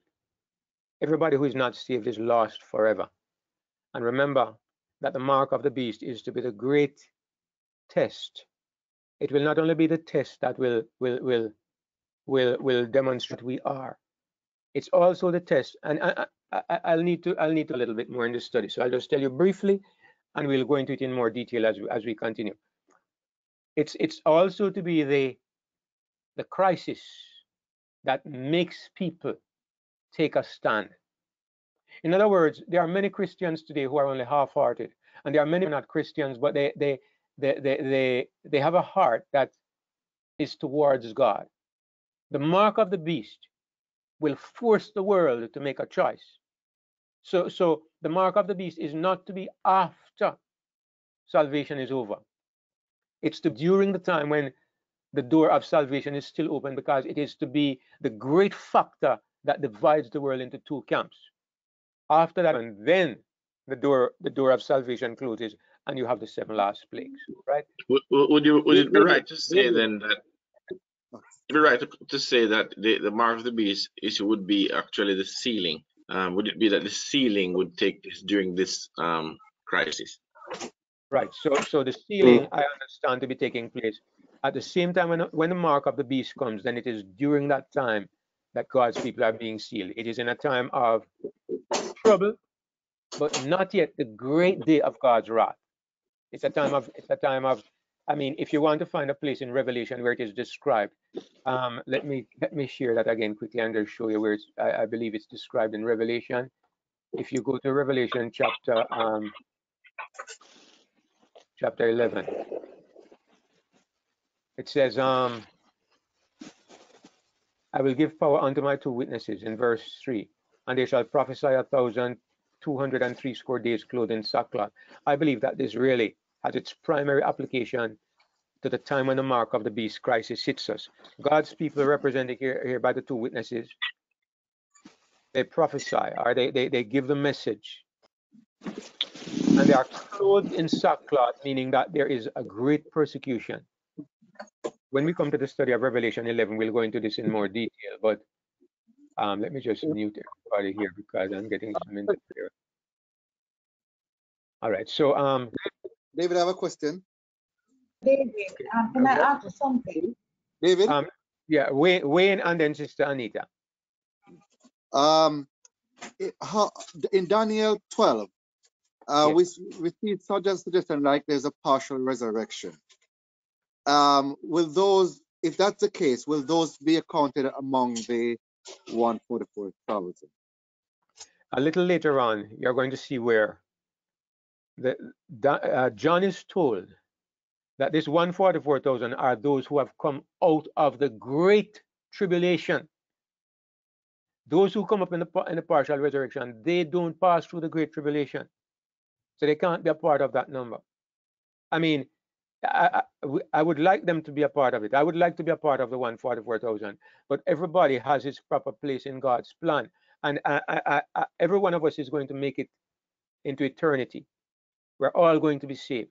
Everybody who is not saved is lost forever. And remember, that the mark of the beast is to be the great test. It will not only be the test that will will will will will demonstrate we are. It's also the test, and I, I, will need to I'll need a little bit more in this study. So I'll just tell you briefly, and we'll go into it in more detail as we, as we continue. It's it's also to be the the crisis that makes people take a stand. In other words, there are many Christians today who are only half-hearted, and there are many who are not Christians, but they they they they they, they have a heart that is towards God. The mark of the beast will force the world to make a choice. So so the mark of the beast is not to be after salvation is over. It's to during the time when the door of salvation is still open because it is to be the great factor that divides the world into two camps. After that, and then the door the door of salvation closes and you have the seven last plagues, right?
Would, would you would it be right to say then that it'd be right to, to say that the, the mark of the beast issue would be actually the sealing? Um, would it be that the sealing would take place during this um, crisis?
Right. So so the sealing I understand to be taking place at the same time when when the mark of the beast comes, then it is during that time that God's people are being sealed. It is in a time of trouble, but not yet the great day of God's wrath. It's a time of it's a time of I mean, if you want to find a place in Revelation where it is described, um, let me let me share that again quickly and just show you where it's I, I believe it's described in Revelation. If you go to Revelation chapter um, chapter 11, it says, um, I will give power unto my two witnesses in verse 3, and they shall prophesy a thousand two hundred and three score days clothed in sackcloth. I believe that this really has its primary application to the time when the mark of the beast crisis hits us. God's people are represented here, here by the two witnesses. They prophesy or they, they, they give the message. And they are clothed in sackcloth, meaning that there is a great persecution when we come to the study of Revelation 11, we'll go into this in more detail, but um, let me just mute everybody here because I'm getting some interference. All right, so um,
David, I have a question.
David, um, can I ask something?
David?
Um, yeah, Wayne, Wayne and then Sister Anita.
Um, it, how, in Daniel 12, uh, yes. we, we see such a suggestion like there's a partial resurrection um, will those, if that's the case, will those be accounted among the 144,000?
A little later on, you're going to see where the, uh, John is told that this 144,000 are those who have come out of the great tribulation. Those who come up in the, in the partial resurrection, they don't pass through the great tribulation. So they can't be a part of that number. I mean, I, I, would like them to be a part of it. I would like to be a part of the 144,000, but everybody has its proper place in God's plan. And I, every one of us is going to make it into eternity. We're all going to be saved.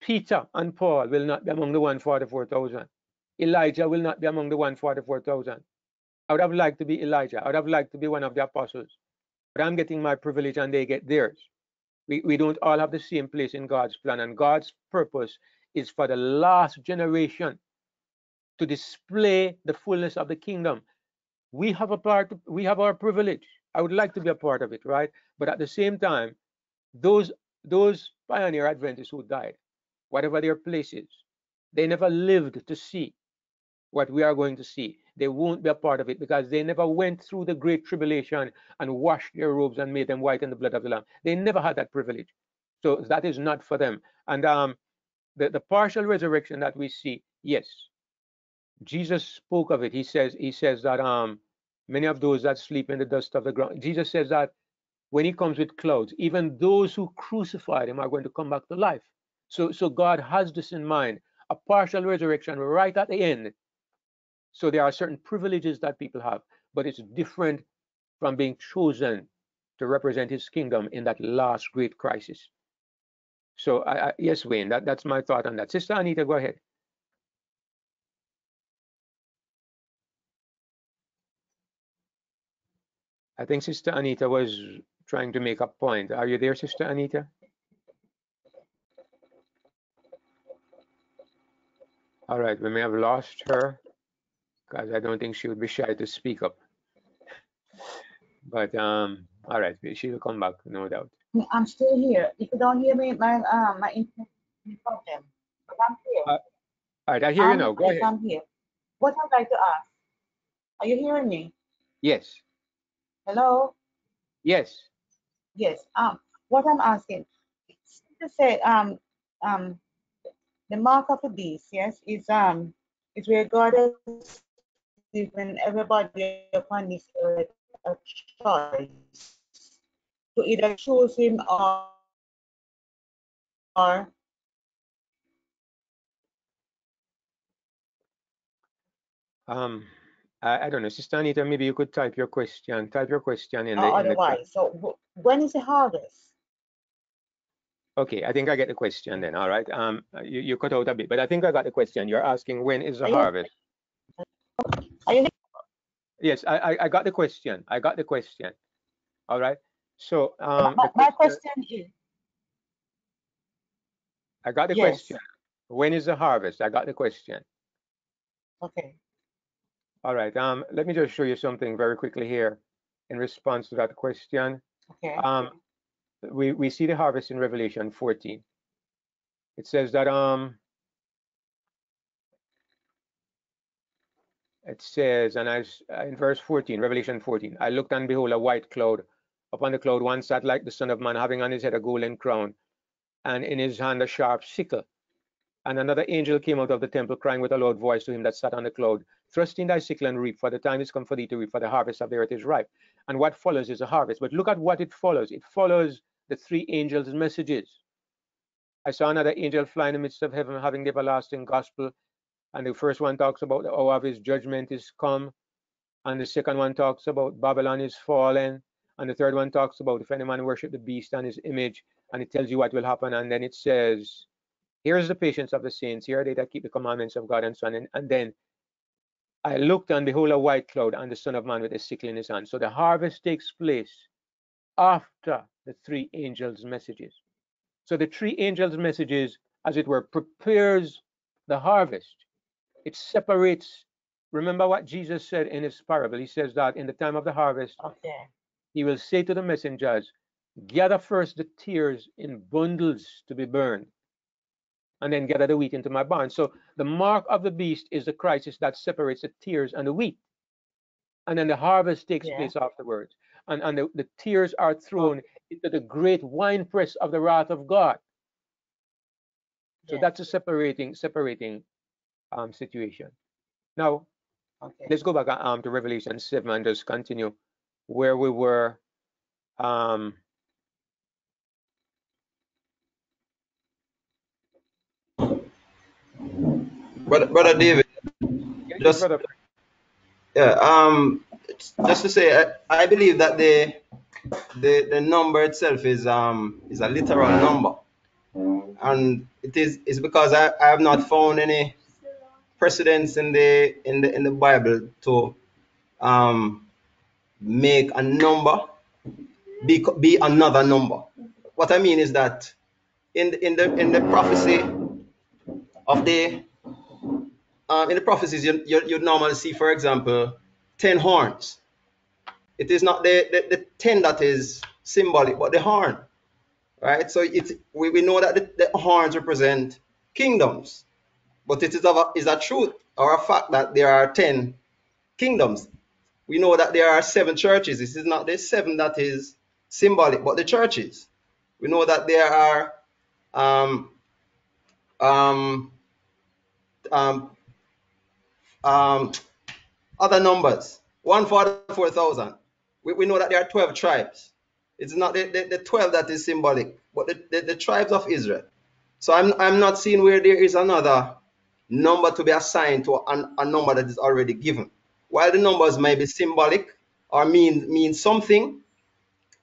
Peter and Paul will not be among the 144,000. Elijah will not be among the 144,000. I would have liked to be Elijah. I would have liked to be one of the apostles. But I'm getting my privilege and they get theirs. We, we don't all have the same place in God's plan, and God's purpose is for the last generation to display the fullness of the kingdom. We have a part, we have our privilege. I would like to be a part of it, right? But at the same time, those those pioneer Adventists who died, whatever their places, they never lived to see what we are going to see. They won't be a part of it because they never went through the great tribulation and washed their robes and made them white in the blood of the Lamb. They never had that privilege. So that is not for them. And um, the, the partial resurrection that we see, yes, Jesus spoke of it. He says, he says that um, many of those that sleep in the dust of the ground, Jesus says that when he comes with clouds, even those who crucified him are going to come back to life. So, so God has this in mind, a partial resurrection right at the end so there are certain privileges that people have, but it's different from being chosen to represent his kingdom in that last great crisis. So I, I, yes, Wayne, that, that's my thought on that. Sister Anita, go ahead. I think Sister Anita was trying to make a point. Are you there, Sister Anita? All right, we may have lost her because I don't think she would be shy to speak up. but um, all right, she will come back, no doubt.
I'm still here. If you don't hear me, my uh, my internet problem. But I'm here. Uh,
all right, I hear I'm, you now. Go ahead.
I'm here. What I'd like to ask. Are you hearing me?
Yes.
Hello.
Yes.
Yes. Um, what I'm asking to say um um the mark of the beast, yes, is um is where God given everybody upon this earth a choice to either choose him or, or
um I, I don't know, Sister Anita, maybe you could type your question, type your question in the.
Otherwise, the so when is the harvest?
Okay, I think I get the question then. All right. Um, you, you cut out a bit, but I think I got the question. You're asking when is the harvest?
You
Yes, I, I, I got the question. I got the question. All right. So um,
my, my question, is.
I got the yes. question. When is the harvest? I got the question.
Okay.
All right. Um, let me just show you something very quickly here in response to that question.
Okay.
Um, we, we see the harvest in Revelation 14. It says that um it says, and as in verse 14, Revelation 14, I looked and behold a white cloud. Upon the cloud one sat like the Son of Man, having on his head a golden crown, and in his hand a sharp sickle. And another angel came out of the temple, crying with a loud voice to him that sat on the cloud, Thrust in thy sickle and reap, for the time is come for thee to reap, for the harvest of the earth is ripe. And what follows is a harvest. But look at what it follows. It follows the three angels' messages. I saw another angel fly in the midst of heaven, having the everlasting gospel. And the first one talks about the hour of his judgment is come. And the second one talks about Babylon is fallen. And the third one talks about if any man worship the beast and his image, and it tells you what will happen. And then it says, Here's the patience of the saints, here are they that keep the commandments of God and so on. And, and then I looked and behold a white cloud and the Son of Man with a sickle in his hand. So the harvest takes place after the three angels' messages. So the three angels' messages, as it were, prepares the harvest. It separates. Remember what Jesus said in his parable. He says that in the time of the harvest,
okay.
he will say to the messengers, gather first the tares in bundles to be burned, and then gather the wheat into my barn. So the mark of the beast is the crisis that separates the tares and the wheat. And then the harvest takes yeah. place afterwards and, and the, the tares are thrown into the great winepress of the wrath of God. So that's a separating separating um, situation. Now, okay. let's go back um, to Revelation 7 and just continue where we were. Um,
brother, brother David, just brother. yeah, um, just to say, I, I believe that the the the number itself is um is a literal number, and it is is because I, I have not found any precedents in the in the in the Bible to um make a number be be another number. What I mean is that in the, in the in the prophecy of the um, in the prophecies you, you you normally see, for example, ten horns. It is not the, the, the ten that is symbolic, but the horn. Right? So it's we, we know that the, the horns represent kingdoms. But it is a, is a truth or a fact that there are 10 kingdoms. We know that there are seven churches. This is not the seven that is symbolic, but the churches. We know that there are um, um, um, um, other numbers, One 144,000. We, we know that there are 12 tribes. It's not the, the, the 12 that is symbolic, but the, the, the tribes of Israel. So I'm, I'm not seeing where there is another number to be assigned to a, a number that is already given. While the numbers may be symbolic or mean mean something,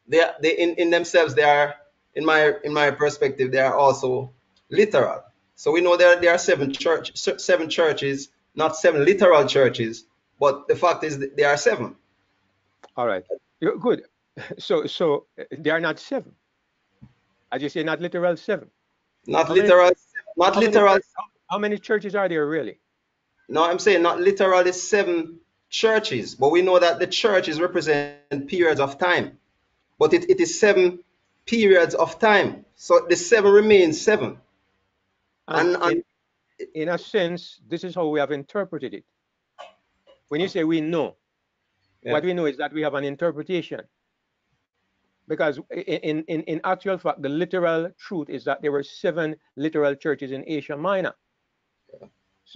they, they in, in themselves they are, in my in my perspective, they are also literal. So we know there, there are seven church seven churches, not seven literal churches, but the fact is there are seven.
All right. Good. So so uh, they are not seven. As you say, not literal seven.
Not how literal. Many, not literal.
Many, how many churches are there really?
No, I'm saying not literally seven churches, but we know that the churches represent periods of time. But it, it is seven periods of time. So the seven remains seven.
And, and, and in, in a sense, this is how we have interpreted it. When you say we know, yeah. what we know is that we have an interpretation. Because in, in, in actual fact, the literal truth is that there were seven literal churches in Asia Minor.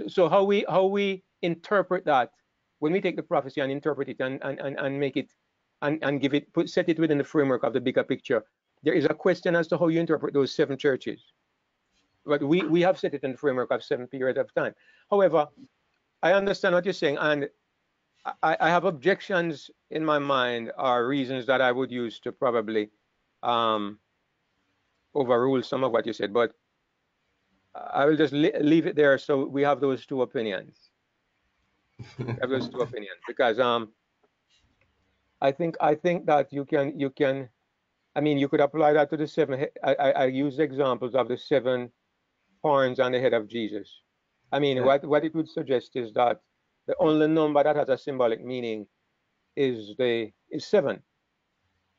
So how we how we interpret that when we take the prophecy and interpret it and, and, and, and make it and, and give it put set it within the framework of the bigger picture, there is a question as to how you interpret those seven churches. But we, we have set it in the framework of seven periods of time. However, I understand what you're saying, and I, I have objections in my mind or reasons that I would use to probably um, overrule some of what you said, but I will just leave it there so we have those two opinions. have those two opinions because um, I think I think that you can you can I mean you could apply that to the seven. I, I, I use examples of the seven horns on the head of Jesus. I mean, yeah. what what it would suggest is that the only number that has a symbolic meaning is the is seven.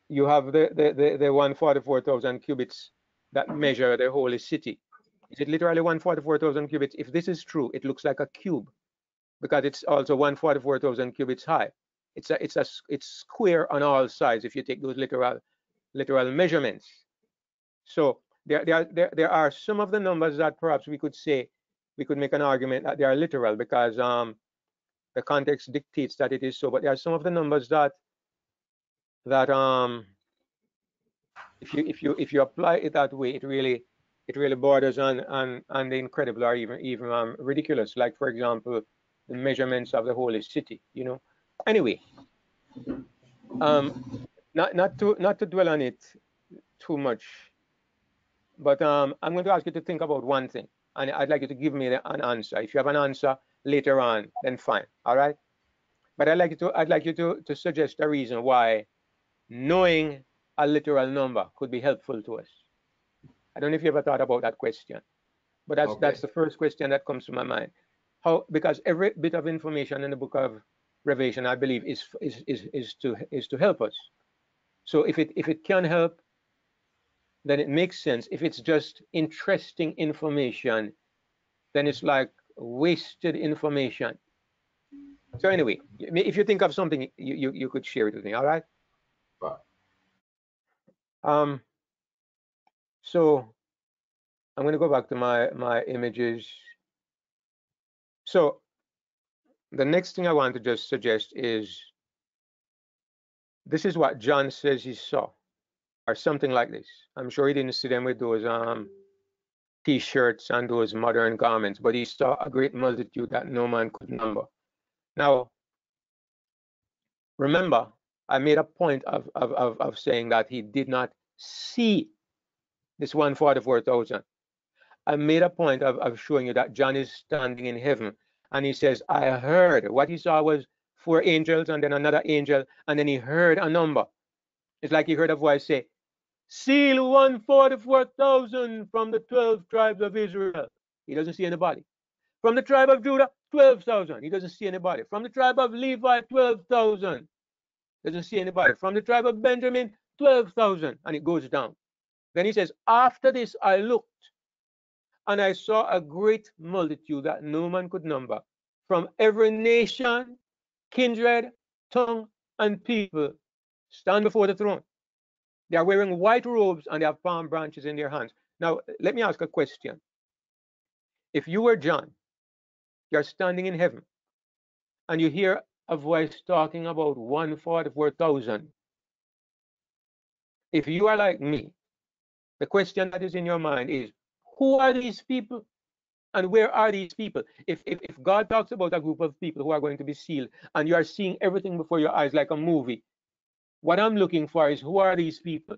You have the the the, the 144,000 cubits that measure the holy city. Is it literally 144,000 cubits? If this is true, it looks like a cube because it's also 144,000 cubits high. It's a it's a it's square on all sides if you take those literal literal measurements. So there there there, there are some of the numbers that perhaps we could say we could make an argument that they are literal because um the context dictates that it is so. But there are some of the numbers that that um if you if you if you apply it that way, it really it really borders on on on the incredible or even even um, ridiculous. Like for example, the measurements of the holy city. You know. Anyway, um, not not to not to dwell on it too much, but um, I'm going to ask you to think about one thing, and I'd like you to give me an answer. If you have an answer, later on, then fine. All right. But I'd like you to I'd like you to, to suggest a reason why knowing a literal number could be helpful to us. I don't know if you ever thought about that question, but that's okay. that's the first question that comes to my mind. How because every bit of information in the book of Revelation, I believe, is is is, is to is to help us. So if it if it can help, then it makes sense. If it's just interesting information, then it's like wasted information. So anyway, if you think of something, you, you, you could share it with me, all right?
Right.
Um, so I'm going to go back to my, my images. So the next thing I want to just suggest is this is what John says he saw, or something like this. I'm sure he didn't see them with those um, t-shirts and those modern garments, but he saw a great multitude that no man could number. Now, remember, I made a point of, of, of, of saying that he did not see this 144,000. I made a point of, of showing you that John is standing in heaven and he says, I heard. What he saw was four angels and then another angel, and then he heard a number. It's like he heard a voice say, Seal 144,000 from the 12 tribes of Israel. He doesn't see anybody. From the tribe of Judah, 12,000. He doesn't see anybody. From the tribe of Levi, 12,000. Doesn't see anybody. From the tribe of Benjamin, 12,000. And it goes down. Then he says, After this I looked, and I saw a great multitude that no man could number, from every nation, kindred, tongue, and people stand before the throne. They are wearing white robes and they have palm branches in their hands. Now, let me ask a question. If you were John, you're standing in heaven, and you hear a voice talking about 144,000. If you are like me, the question that is in your mind is, who are these people? And where are these people? If, if, if God talks about a group of people who are going to be sealed, and you are seeing everything before your eyes like a movie, what I'm looking for is who are these people?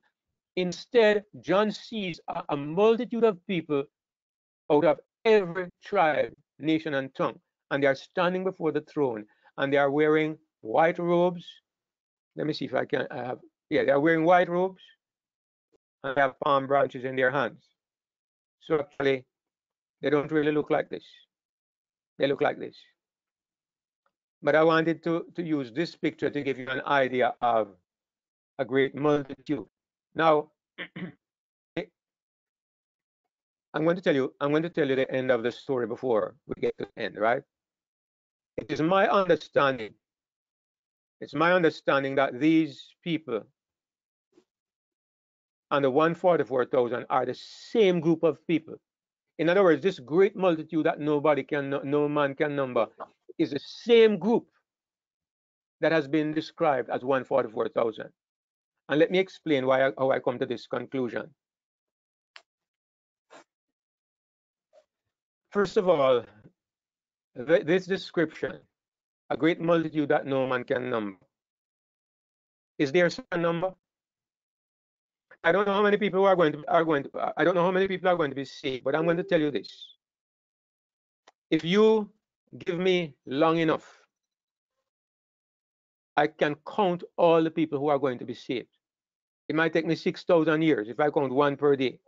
Instead, John sees a, a multitude of people out of every tribe, nation, and tongue, and they are standing before the throne, and they are wearing white robes. Let me see if I can. I have. Yeah, they are wearing white robes, and have palm branches in their hands. So actually, they don't really look like this. They look like this. But I wanted to, to use this picture to give you an idea of a great multitude. Now, I'm going to tell you, I'm going to tell you the end of the story before we get to the end, right? It is my understanding, it's my understanding that these people and the 144,000 are the same group of people. In other words, this great multitude that nobody can, no man can number, is the same group that has been described as 144,000. And let me explain why I, how I come to this conclusion. First of all, this description, a great multitude that no man can number. Is there a number? I don't know how many people are going to are going to I don't know how many people are going to be saved, but I'm going to tell you this. If you give me long enough, I can count all the people who are going to be saved. It might take me 6,000 years if I count one per day.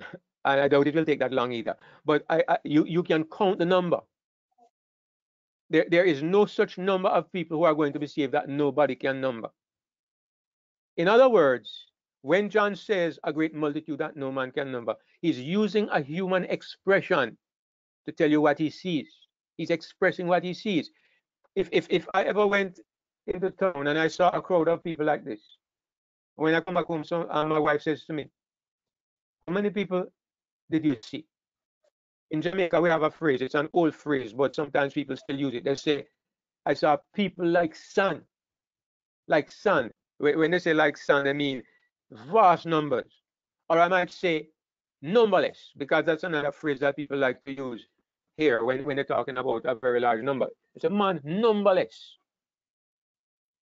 and I doubt it will take that long either. But I, I, you, you can count the number. There, there is no such number of people who are going to be saved that nobody can number. In other words, when John says a great multitude that no man can number, he's using a human expression to tell you what he sees. He's expressing what he sees. If if if I ever went into town and I saw a crowd of people like this, when I come back home, so uh, my wife says to me, "How many people did you see?" In Jamaica, we have a phrase. It's an old phrase, but sometimes people still use it. They say, "I saw people like sun, like sun." When they say like sun, they mean vast numbers, or I might say numberless, because that's another phrase that people like to use here when, when they're talking about a very large number. It's a man numberless.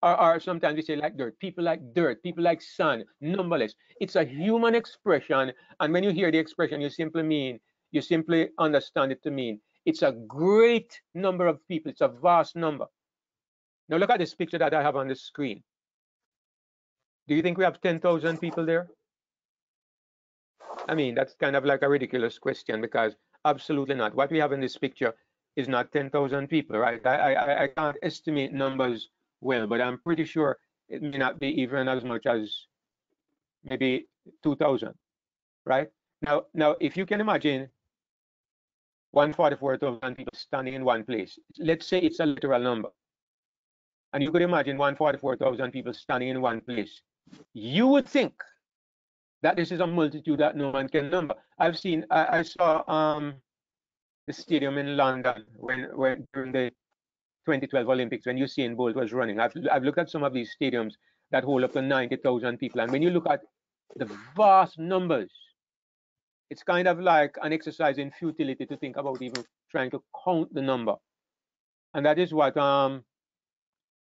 Or, or sometimes we say like dirt, people like dirt, people like sun, numberless. It's a human expression. And when you hear the expression, you simply mean, you simply understand it to mean it's a great number of people. It's a vast number. Now look at this picture that I have on the screen. Do you think we have 10,000 people there? I mean, that's kind of like a ridiculous question because absolutely not. What we have in this picture is not 10,000 people, right? I, I, I can't estimate numbers well, but I'm pretty sure it may not be even as much as maybe 2,000, right? Now, now, if you can imagine 144,000 people standing in one place, let's say it's a literal number, and you could imagine 144,000 people standing in one place, you would think that this is a multitude that no one can number. I've seen, I, I saw um, the stadium in London when, when during the 2012 Olympics when Usain Bolt was running. I've, I've looked at some of these stadiums that hold up to 90,000 people. And when you look at the vast numbers, it's kind of like an exercise in futility to think about even trying to count the number. And that is what um,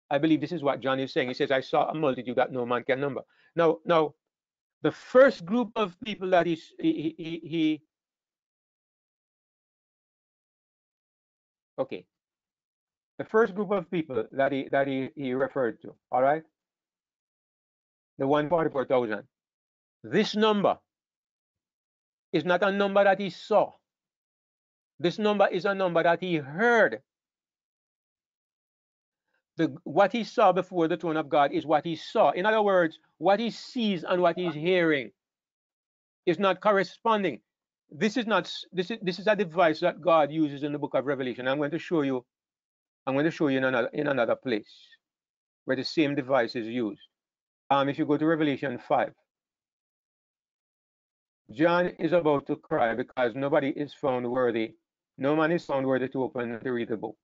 I believe this is what John is saying. He says, I saw a multitude that no man can number. Now, now, the first group of people that he, he, he, he okay, the first group of people that he that he, he referred to, all right, the 144,000. This number is not a number that he saw. This number is a number that he heard the, what he saw before the throne of God is what he saw. In other words, what he sees and what he's hearing is not corresponding. This is not this is this is a device that God uses in the book of Revelation. I'm going to show you. I'm going to show you in another in another place where the same device is used. Um, if you go to Revelation 5, John is about to cry because nobody is found worthy. No man is found worthy to open to read the book.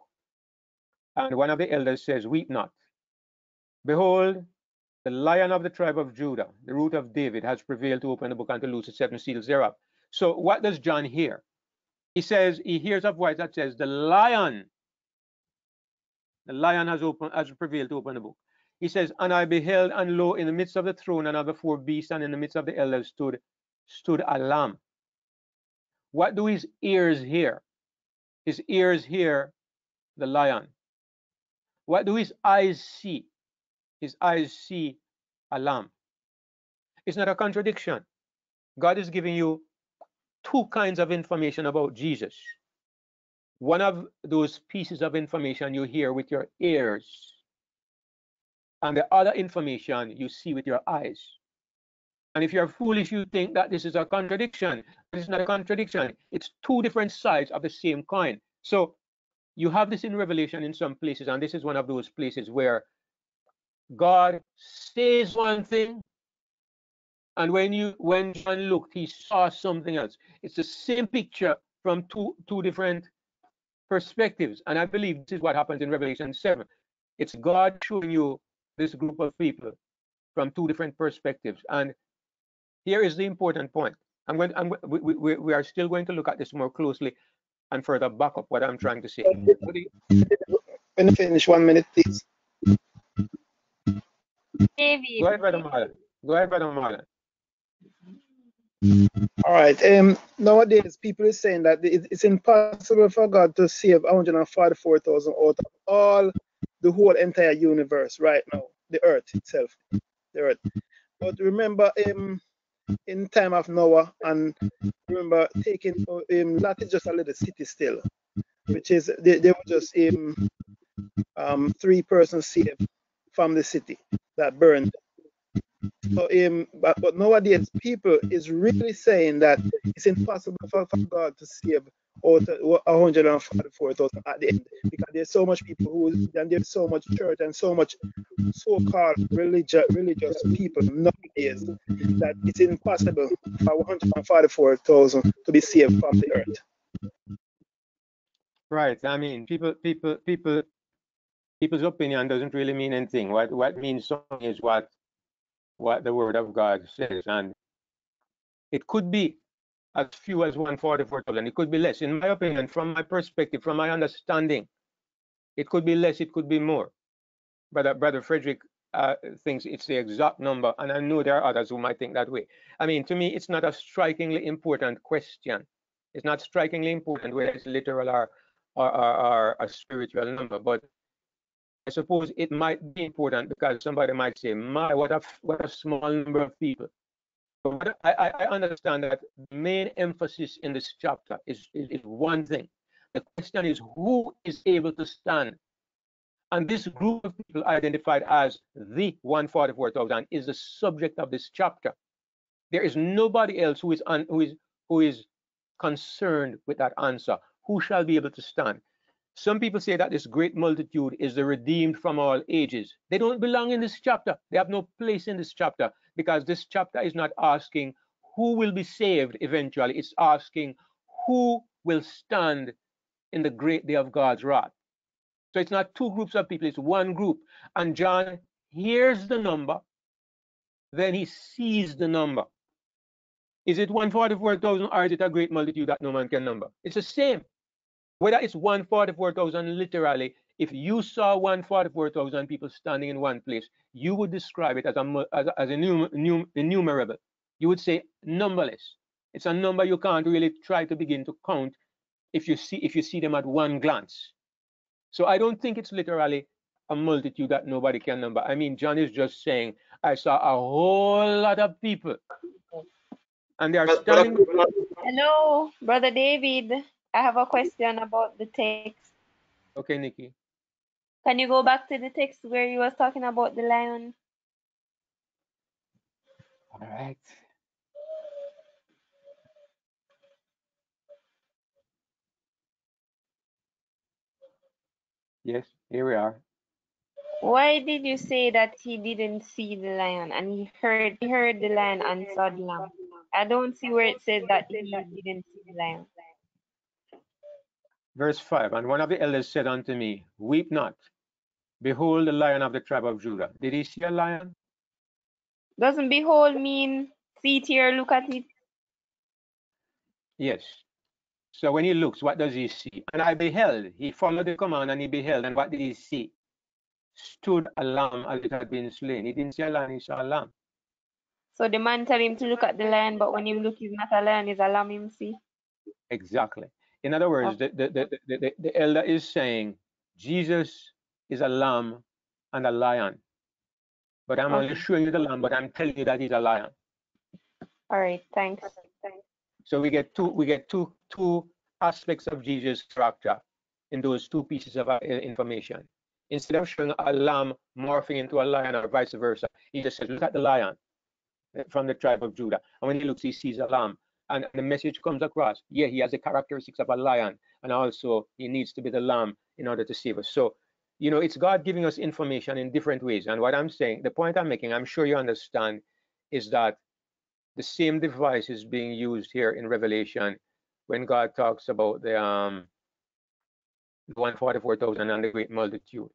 And one of the elders says, Weep not. Behold, the lion of the tribe of Judah, the root of David, has prevailed to open the book and to loose the seven seals thereof. So what does John hear? He says he hears a voice that says, The lion, the lion has opened has prevailed to open the book. He says, And I beheld, and lo, in the midst of the throne and of the four beasts, and in the midst of the elders stood stood a lamb. What do his ears hear? His ears hear the lion. What do his eyes see? His eyes see a lamb. It's not a contradiction. God is giving you two kinds of information about Jesus. one of those pieces of information you hear with your ears, and the other information you see with your eyes. And if you're foolish, you think that this is a contradiction. It's not a contradiction. It's two different sides of the same coin. So you have this in Revelation in some places, and this is one of those places where God says one thing, and when you when John looked, he saw something else. It's the same picture from two two different perspectives. And I believe this is what happens in Revelation 7. It's God showing you this group of people from two different perspectives. And here is the important point. I'm going. I'm, we, we, we are still going to look at this more closely and further back up what I'm trying to say.
Can you finish one minute, please?
David. Go ahead, Brother Marlon. Go ahead, Brother Marlon.
All right. Um, nowadays, people are saying that it's impossible for God to save 144,000 out of all the whole entire universe right now, the earth itself, the earth. But remember, um, in time of Noah, and remember taking um, Lot is just a little city still, which is they, they were just um, um three persons saved from the city that burned so, um, but, but nowadays, people is really saying that it's impossible for, for God to save out 144,000 at the end because there's so much people who and there's so much church and so much so-called religious religious people nowadays that it's impossible for 144,000 to be saved from the earth.
Right. I mean, people, people, people, people's opinion doesn't really mean anything. What what means something is what what the word of God says. And it could be as few as 144,000. It could be less. In my opinion, from my perspective, from my understanding, it could be less, it could be more. Brother, Brother Frederick uh, thinks it's the exact number, and I know there are others who might think that way. I mean, to me, it's not a strikingly important question. It's not strikingly important whether it's literal or, or, or, or a spiritual number, but I suppose it might be important because somebody might say, "My, what a what a small number of people." But I, I understand that the main emphasis in this chapter is, is, is one thing. The question is who is able to stand? And this group of people identified as the 144,000 is the subject of this chapter. There is nobody else who is un, who is who is concerned with that answer. Who shall be able to stand? Some people say that this great multitude is the redeemed from all ages. They don't belong in this chapter. They have no place in this chapter because this chapter is not asking who will be saved eventually. It's asking who will stand in the great day of God's wrath. So it's not two groups of people, it's one group. And John hears the number, then he sees the number. Is it 144,000 or is it a great multitude that no man can number? It's the same. Whether it's 144,000 literally, if you saw 144,000 people standing in one place, you would describe it as a as, a, as innumerable. You would say numberless. It's a number you can't really try to begin to count if you see if you see them at one glance. So I don't think it's literally a multitude that nobody can number. I mean, John is just saying, I saw a whole lot of people. And they are standing.
Hello, Brother David. I have a question about the text.
Okay, Nikki.
Can you go back to the text where you was talking about the lion?
All right. Yes, here we are.
Why did you say that he didn't see the lion and he heard he heard the lion and saw the lamb? I don't see where it says that he didn't see the lion.
Verse 5 And one of the elders said unto me, Weep not. Behold the lion of the tribe of Judah. Did he see a lion?
Doesn't behold mean see it here, look at it?
Yes. So when he looks, what does he see? And I beheld, he followed the command and he beheld, and what did he see? Stood a lamb as it had been slain. He didn't see a lion, he saw a lamb.
So the man tell him to look at the lion, but when he look, he's not a lion, he's a lamb him see.
Exactly. In other words, the, the, the, the, the elder is saying Jesus is a lamb and a lion. But I'm only showing you the lamb, but I'm telling you that he's a lion.
All right, thanks.
So we get two we get two two aspects of Jesus' structure. in those two pieces of uh, information. Instead of showing a lamb morphing into a lion or vice versa, he just says, look at the lion uh, from the tribe of Judah. And when he looks, he sees a lamb. And the message comes across. Yeah, he has the characteristics of a lion, and also he needs to be the lamb in order to save us. So, you know, it's God giving us information in different ways. And what I'm saying, the point I'm making, I'm sure you understand, is that the same device is being used here in Revelation when God talks about the um, 144,000 and the great multitude.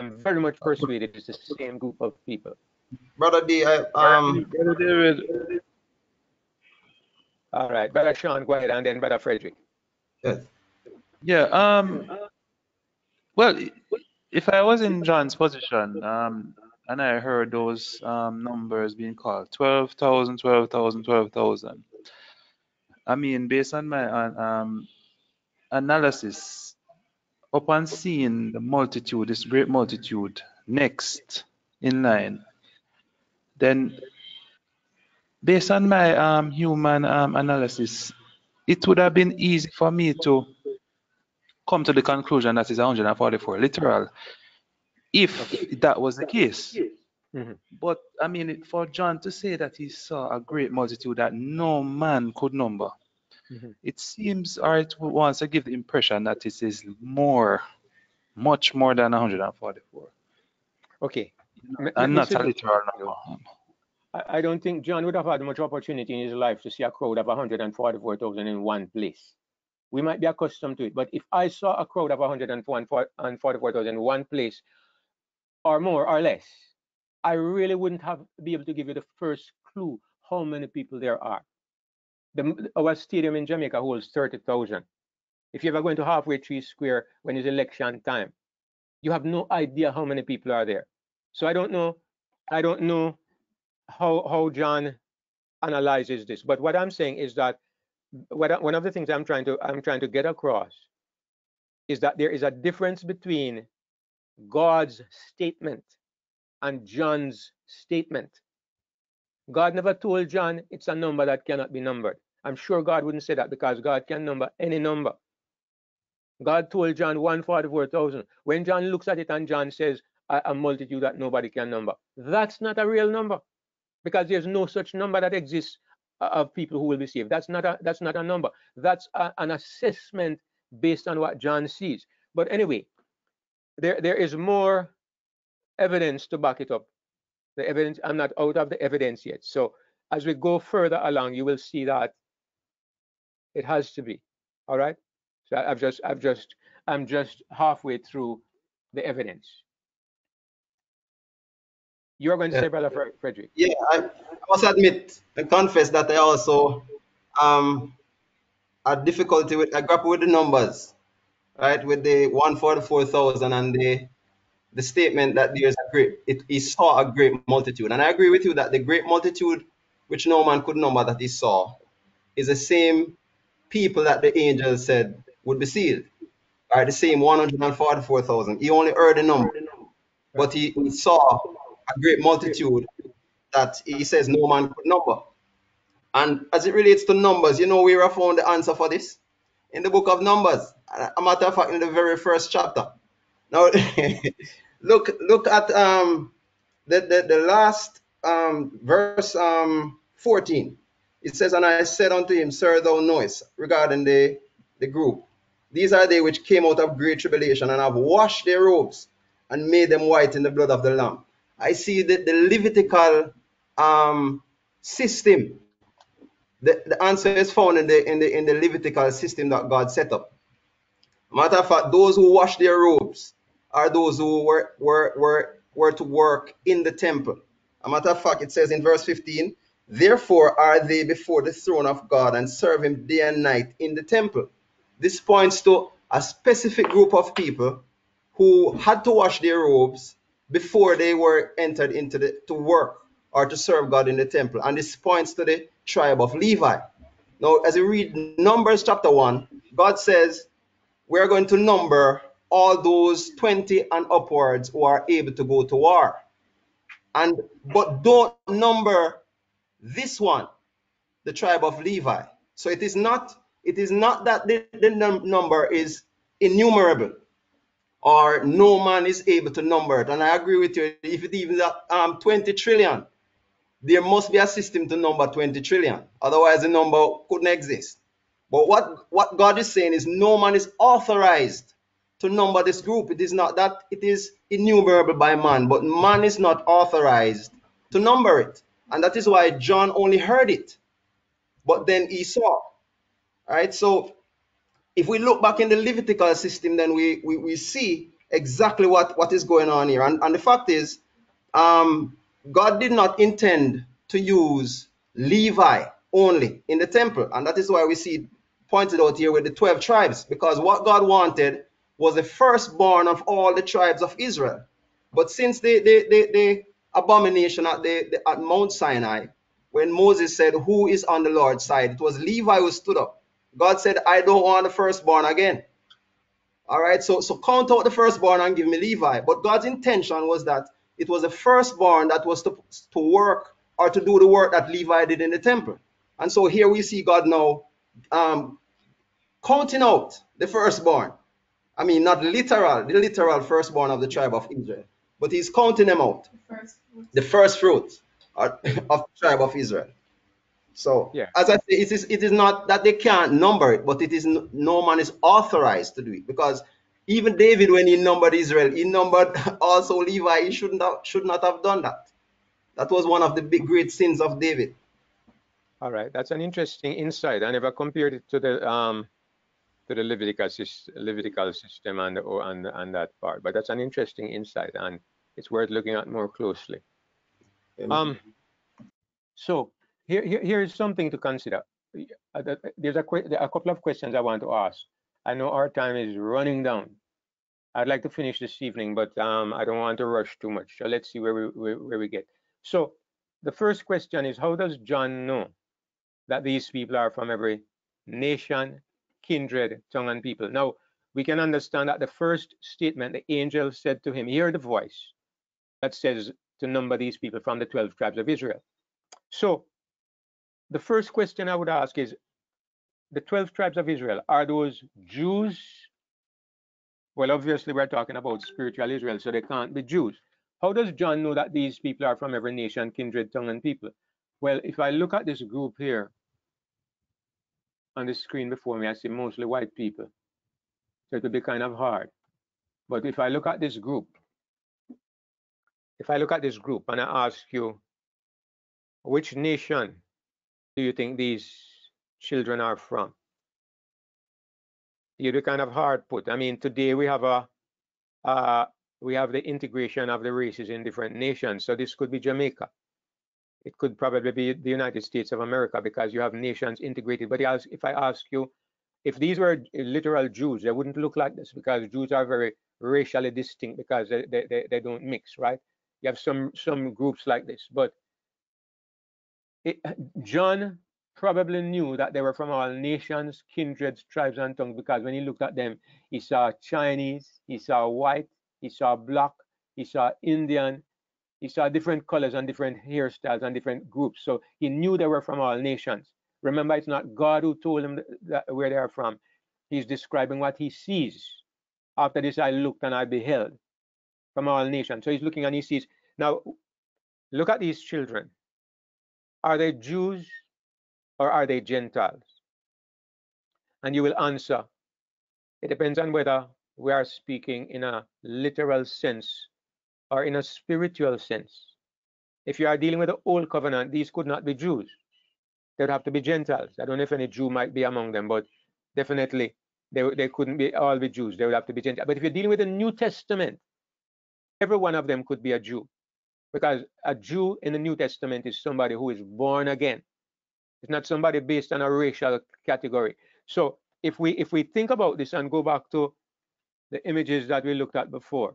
I'm very much persuaded it's the same group of people.
Brother D, I, um,
Brother David.
All right, Brother Sean, go ahead, and then Brother Frederick.
Yes.
Yeah. Um. Well, if I was in John's position, um, and I heard those um, numbers being called 12,000, 12,000, 12,000. I mean, based on my uh, um, analysis, upon seeing the multitude, this great multitude, next in line, then based on my um, human um, analysis, it would have been easy for me to come to the conclusion that is 144 literal if that was the case. Mm-hmm. But I mean, for John to say that he saw a great multitude that no man could number, mm-hmm. it seems, or it wants to give the impression that it is more, much more than 144.
Okay.
And not a literal number.
I don't think John would have had much opportunity in his life to see a crowd of 144,000 in one place. We might be accustomed to it, but if I saw a crowd of 144,000 in one place, or more or less, I really wouldn't have be able to give you the first clue how many people there are. The, our stadium in Jamaica holds 30,000. If you ever go into halfway tree square when it's election time, you have no idea how many people are there. So I don't know, I don't know how how John analyzes this. But what I'm saying is that what, one of the things I'm trying to I'm trying to get across is that there is a difference between God's statement and John's statement. God never told John it's a number that cannot be numbered. I'm sure God wouldn't say that because God can number any number. God told John 144,000. When John looks at it and John says, a, a multitude that nobody can number, that's not a real number because there's no such number that exists uh, of people who will be saved. That's not a that's not a number. That's a, an assessment based on what John sees. But anyway, there there is more evidence to back it up. The evidence I'm not out of the evidence yet. So as we go further along, you will see that it has to be. All right. So I've just I've just I'm just halfway through the evidence. You are going to yeah. say, Brother Frederick.
Yeah, I, I must admit and confess that I also um had difficulty with I grapple with the numbers, right? With the 144,000 and the the statement that there's a great it, he saw a great multitude. And I agree with you that the great multitude which no man could number that he saw is the same people that the angel said would be sealed. Right, the same 144,000. He only heard the number, but he, he saw a great multitude that he says no man could number. And as it relates to numbers, you know where I found the answer for this? In the book of Numbers. A matter of fact, in the very first chapter. Now, look look at um the, the, the last um verse um 14. It says, And I said unto him, Sir, thou knowest, regarding the, the group. These are they which came out of great tribulation and have washed their robes and made them white in the blood of the Lamb. I see that the Levitical um, system. The, the answer is found in the in the in the Levitical system that God set up. Matter of fact, those who wash their robes are those who were were were, were to work in the temple. A matter of fact, it says in verse 15, Therefore are they before the throne of God and serve him day and night in the temple. This points to a specific group of people who had to wash their robes before they were entered into the to work or to serve God in the temple. And this points to the tribe of Levi. Now, as you read Numbers chapter 1, God says, We're going to number all those 20 and upwards who are able to go to war. And but don't number this one, the tribe of Levi. So it is not it is not that the, the num number is innumerable or no man is able to number it. And I agree with you. If it even um 20 trillion, there must be a system to number 20 trillion. Otherwise, the number couldn't exist. But what, what God is saying is no man is authorized to number this group. It is not that it is innumerable by man, but man is not authorized to number it. And that is why John only heard it, but then he saw. All right. So if we look back in the Levitical system, then we, we, we see exactly what, what is going on here. And, and the fact is, um, God did not intend to use Levi only in the temple. And that is why we see pointed out here with the 12 tribes, because what God wanted was the firstborn of all the tribes of Israel. But since the, the, the, the abomination at, the, the, at Mount Sinai, when Moses said, Who is on the Lord's side? It was Levi who stood up. God said, I don't want the firstborn again. All right, so, so count out the firstborn and give me Levi. But God's intention was that it was the firstborn that was to, to work or to do the work that Levi did in the temple. And so here we see God now um, counting out the firstborn. I mean, not literal, the literal firstborn of the tribe of Israel, but he's counting them out. The first the first fruits of the tribe of Israel. So, yeah. as I say, it is, it is not that they can't number it, but it is no man is authorized to do it because even David, when he numbered Israel, he numbered also Levi. He shouldn't have, should not have done that. That was one of the big great sins of David.
All right, that's an interesting insight. I never compared it to the um, to the Levitical, Levitical system and, and and that part, but that's an interesting insight, and it's worth looking at more closely. Um, so here, here is something to consider. Uh, there's a, a couple of questions I want to ask. I know our time is running down. I'd like to finish this evening, but um, I don't want to rush too much. So let's see where we where, where we get. So the first question is, how does John know that these people are from every nation, kindred, tongue, and people. Now, we can understand that the first statement the angel said to him, Hear the voice that says to number these people from the 12 tribes of Israel. So, the first question I would ask is the 12 tribes of Israel, are those Jews? Well, obviously, we're talking about spiritual Israel, so they can't be Jews. How does John know that these people are from every nation, kindred, tongue, and people? Well, if I look at this group here, on the screen before me, I see mostly white people. So it would be kind of hard. But if I look at this group, if I look at this group and I ask you, which nation do you think these children are from? You'd be kind of hard put. I mean, today we have a uh, we have the integration of the races in different nations. So this could be Jamaica it could probably be the United States of America because you have nations integrated. But if I ask you, if these were literal Jews, they wouldn't look like this because Jews are very racially distinct because they, they, they, don't mix, right? You have some some groups like this, but it, uh, John probably knew that they were from all nations, kindreds, tribes, and tongues because when he looked at them, he saw Chinese, he saw white, he saw black, he saw Indian, he saw different colors and different hairstyles and different groups. So he knew they were from all nations. Remember, it's not God who told him that, where they are from. He's describing what he sees. After this, I looked and I beheld from all nations. So he's looking and he sees. Now, look at these children. Are they Jews or are they Gentiles? And you will answer. It depends on whether we are speaking in a literal sense or in a spiritual sense. If you are dealing with the old covenant, these could not be Jews. They would have to be Gentiles. I don't know if any Jew might be among them, but definitely they, they couldn't be all be Jews. They would have to be Gentiles. But if you're dealing with the New Testament, every one of them could be a Jew. Because a Jew in the New Testament is somebody who is born again. It's not somebody based on a racial category. So if we if we think about this and go back to the images that we looked at before,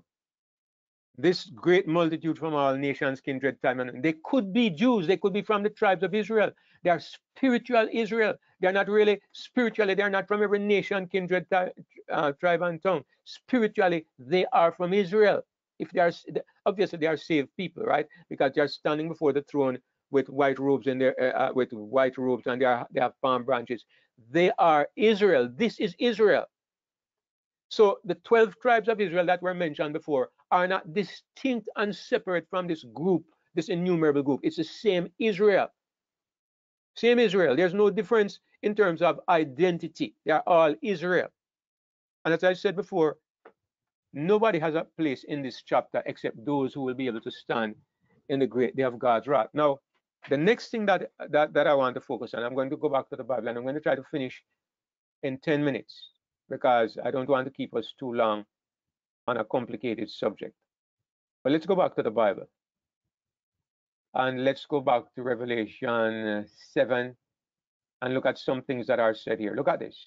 this great multitude from all nations, kindred, time, and they could be Jews. They could be from the tribes of Israel. They are spiritual Israel. They are not really spiritually. They are not from every nation, kindred, uh, tribe, and tongue. Spiritually, they are from Israel. If they are obviously they are saved people, right? Because they are standing before the throne with white robes and their uh, uh, with white robes and they are they have palm branches. They are Israel. This is Israel. So the 12 tribes of Israel that were mentioned before are not distinct and separate from this group, this innumerable group. It's the same Israel. Same Israel. There's no difference in terms of identity. They are all Israel. And as I said before, nobody has a place in this chapter except those who will be able to stand in the great day of God's wrath. Now, the next thing that, that, that I want to focus on, I'm going to go back to the Bible and I'm going to try to finish in 10 minutes because I don't want to keep us too long on a complicated subject. But let's go back to the Bible. And let's go back to Revelation 7 and look at some things that are said here. Look at this.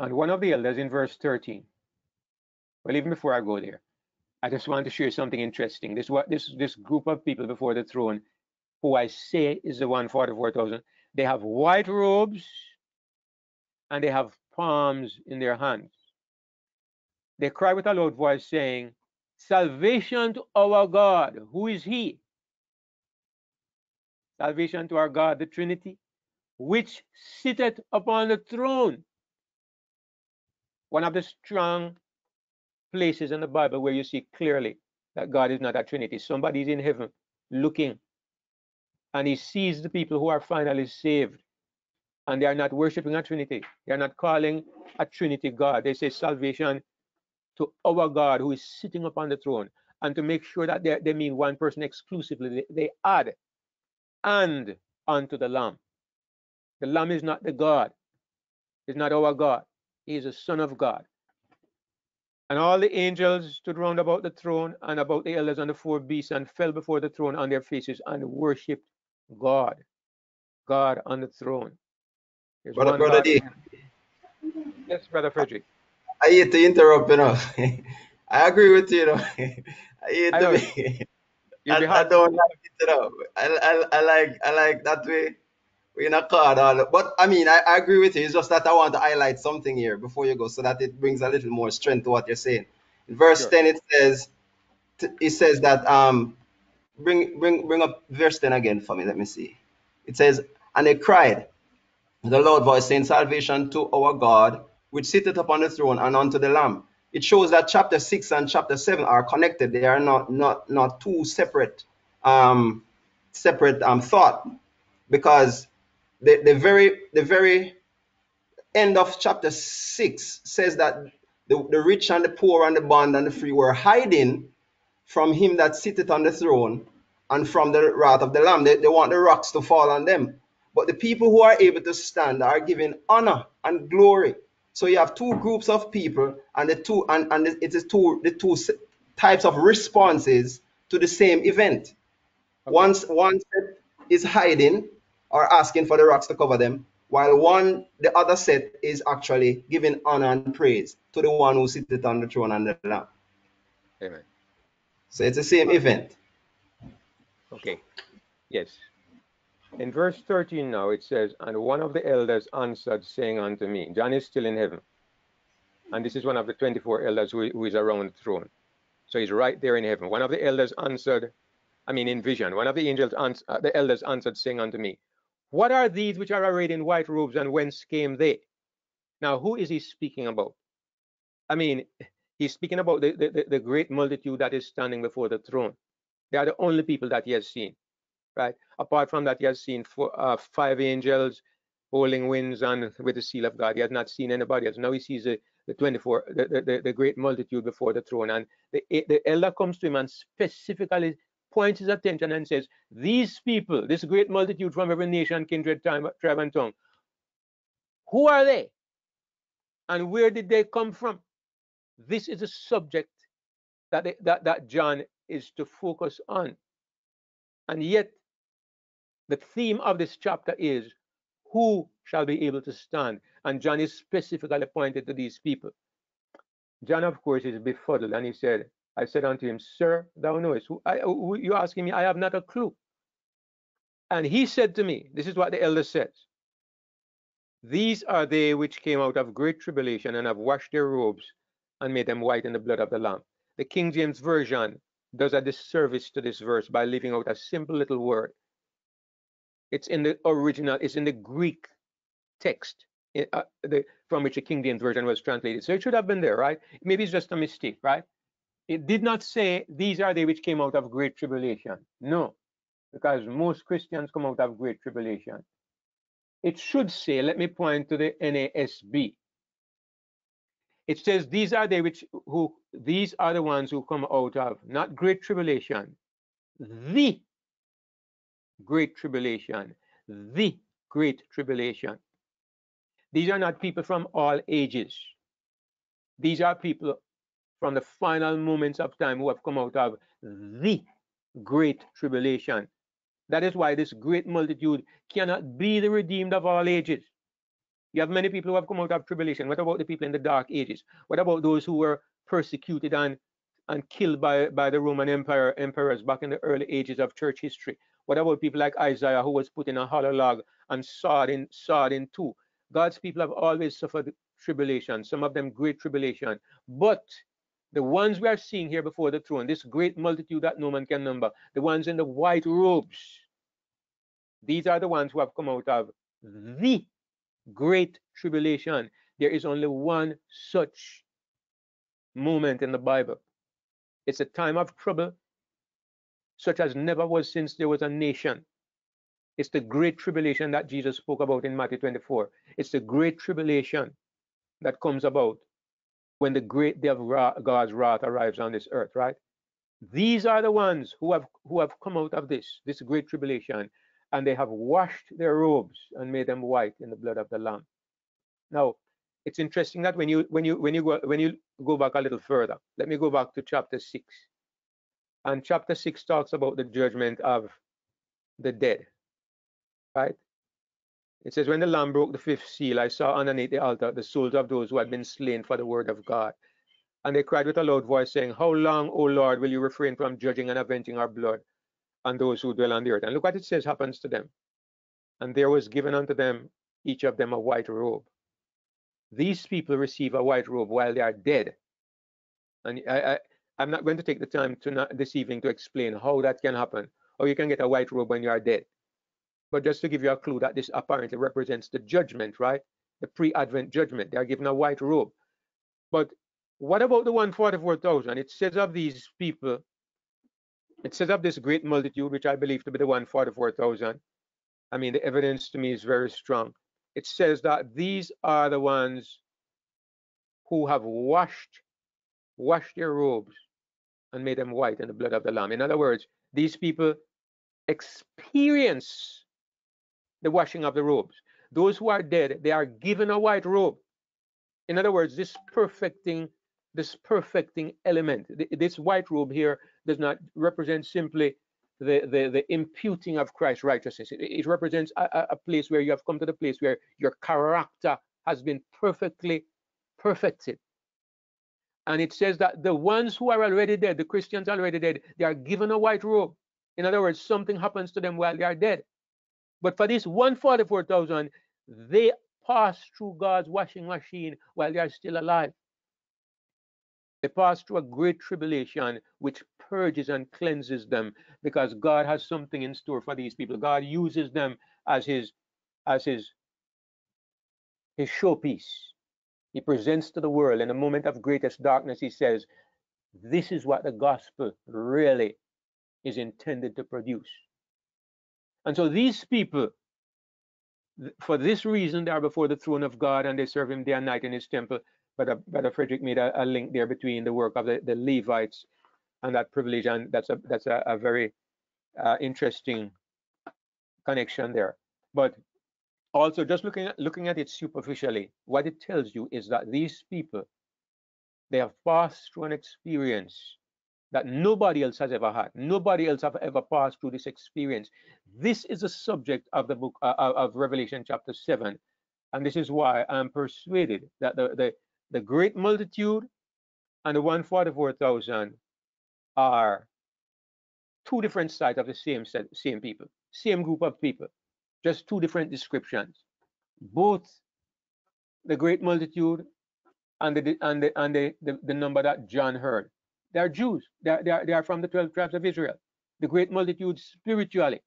And one of the elders in verse 13. Well, even before I go there, I just want to share something interesting. This what this this group of people before the throne, who I say is the 144,000, they have white robes and they have palms in their hands. They cry with a loud voice, saying, Salvation to our God. Who is He? Salvation to our God, the Trinity, which sitteth upon the throne. One of the strong places in the Bible where you see clearly that God is not a Trinity. Somebody's in heaven looking and he sees the people who are finally saved and they are not worshiping a trinity. They are not calling a trinity god. They say salvation to our god who is sitting upon the throne and to make sure that they, mean one person exclusively. They, add and unto the lamb. The lamb is not the god. Is not our god he is a son of god and all the angels stood round about the throne and about the elders and the four beasts and fell before the throne on their faces and worshipped God, God on the throne.
There's brother, brother D.
Yes, brother Frederick.
I hate to interrupt, you know. I agree with you, you know. I hate I to be. I, I, don't like it, you know. I, I, I like I like that way. We're in a card all but I mean I, I agree with you. It's just that I want to highlight something here before you go so that it brings a little more strength to what you're saying. In verse sure. 10 it says it says that um bring bring bring up verse 10 again for me. Let me see. It says, And they cried, the loud voice saying, Salvation to our God, which sitteth upon the throne and unto the Lamb. It shows that chapter 6 and chapter 7 are connected. They are not not not two separate um separate um thought because the, the very the very end of chapter 6 says that the, the rich and the poor and the bond and the free were hiding from him that sitteth on the throne and from the wrath of the Lamb. They, they want the rocks to fall on them. But the people who are able to stand are given honor and glory. So you have two groups of people, and the two and, and it is two the two types of responses to the same event. Okay. Once one set is hiding or asking for the rocks to cover them, while one the other set is actually giving honor and praise to the one who sitteth on the throne and the lamb.
Amen.
So it's the same event.
Okay. Yes. In verse 13 now it says, And one of the elders answered, saying unto me, John is still in heaven. And this is one of the 24 elders who, who is around the throne. So he's right there in heaven. One of the elders answered, I mean in vision, one of the angels, ans- uh, the elders answered, saying unto me, What are these which are arrayed in white robes, and whence came they? Now, who is he speaking about? I mean, He's speaking about the, the, the great multitude that is standing before the throne. They are the only people that he has seen, right? Apart from that, he has seen four, uh, five angels holding winds and with the seal of God. He has not seen anybody else. Now he sees the, the 24, the, the, the great multitude before the throne. And the, the elder comes to him and specifically points his attention and says, These people, this great multitude from every nation, kindred, tribe, and tongue, who are they? And where did they come from? This is a subject that, that, that John is to focus on. And yet, the theme of this chapter is who shall be able to stand? And John is specifically pointed to these people. John, of course, is befuddled, and he said, I said unto him, Sir, thou knowest. Who, I, who, you asking me, I have not a clue. And he said to me, This is what the elder says. These are they which came out of great tribulation and have washed their robes and made them white in the blood of the Lamb. The King James Version does a disservice to this verse by leaving out a simple little word. It's in the original, it's in the Greek text. uh, the, from which the King James Version was translated. So it should have been there, right? Maybe it's just a mistake, right? It did not say, these are they which came out of great tribulation. No, because most Christians come out of great tribulation. It should say, let me point to the NASB. It says, these are they which, who, these are the ones who come out of, not great tribulation, the great tribulation, the great tribulation. These are not people from all ages. These are people from the final moments of time who have come out of the great tribulation. That is why this great multitude cannot be the redeemed of all ages. You have many people who have come out of tribulation. What about the people in the dark ages? What about those who were persecuted and, and killed by, by the Roman Empire emperors back in the early ages of church history? What about people like Isaiah who was put in a hollow log and sawed in, sawed in two? God's people have always suffered tribulation, some of them great tribulation. But the ones we are seeing here before the throne, this great multitude that no man can number, the ones in the white robes, these are the ones who have come out of the great tribulation. There is only one such moment in the Bible. It's a time of trouble, such as never was since there was a nation. It's the great tribulation that Jesus spoke about in Matthew 24. It's the great tribulation that comes about when the great day of God's wrath arrives on this earth, right? These are the ones who have who have come out of this, this great tribulation, and they have washed their robes and made them white in the blood of the Lamb. Now, it's interesting that when you when you when you go when you go back a little further, let me go back to chapter six. And chapter six talks about the judgment of the dead. Right? It says, When the Lamb broke the fifth seal, I saw underneath the altar the souls of those who had been slain for the word of God. And they cried with a loud voice, saying, How long, O Lord, will you refrain from judging and avenging our blood on those who dwell on the earth. And look what it says happens to them. And there was given unto them, each of them, a white robe. These people receive a white robe while they are dead. And I, I, am not going to take the time to not, this evening to explain how that can happen, or you can get a white robe when you are dead. But just to give you a clue that this apparently represents the judgment, right? The pre-advent judgment. They are given a white robe. But what about the 144,000? It says of these people it says of this great multitude, which I believe to be the 144,000. I mean, the evidence to me is very strong. It says that these are the ones who have washed, washed their robes and made them white in the blood of the Lamb. In other words, these people experience the washing of the robes. Those who are dead, they are given a white robe. In other words, this perfecting, this perfecting element, this white robe here does not represent simply the, the, the imputing of Christ's righteousness. It, it represents a, a, place where you have come to the place where your character has been perfectly perfected. And it says that the ones who are already dead, the Christians already dead, they are given a white robe. In other words, something happens to them while they are dead. But for this 144,000, they pass through God's washing machine while they are still alive. They pass through a great tribulation which purges and cleanses them because God has something in store for these people. God uses them as his as his his showpiece. He presents to the world in a moment of greatest darkness, he says, This is what the gospel really is intended to produce. And so these people, for this reason, they are before the throne of God and they serve him day and night in his temple. Brother, Brother Frederick made a, a, link there between the work of the, the Levites and that privilege, and that's a that's a, a very uh, interesting connection there. But also, just looking at looking at it superficially, what it tells you is that these people they have passed through an experience that nobody else has ever had. Nobody else have ever passed through this experience. This is the subject of the book uh, of Revelation chapter seven, and this is why I'm persuaded that the the the great multitude and the 144,000 are two different sides of the same set, same people, same group of people, just two different descriptions. Both the great multitude and the and the and the, the, the number that John heard. They are Jews. They are, they are, they are from the 12 tribes of Israel. The great multitude spiritually.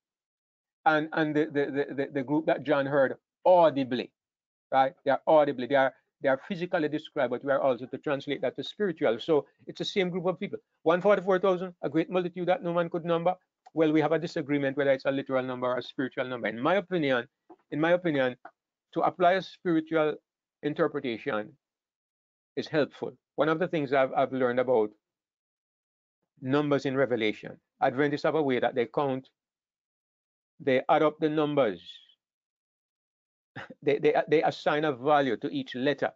And and the, the, the, the group that John heard audibly right? They are audibly, they are they are physically described, but we are also to translate that to spiritual. So it's the same group of people. 144,000, a great multitude that no man could number. Well, we have a disagreement whether it's a literal number or a spiritual number. In my opinion, in my opinion, to apply a spiritual interpretation is helpful. One of the things I've, I've learned about numbers in Revelation, Adventists have a way that they count, they add up the numbers they, they, they assign a value to each letter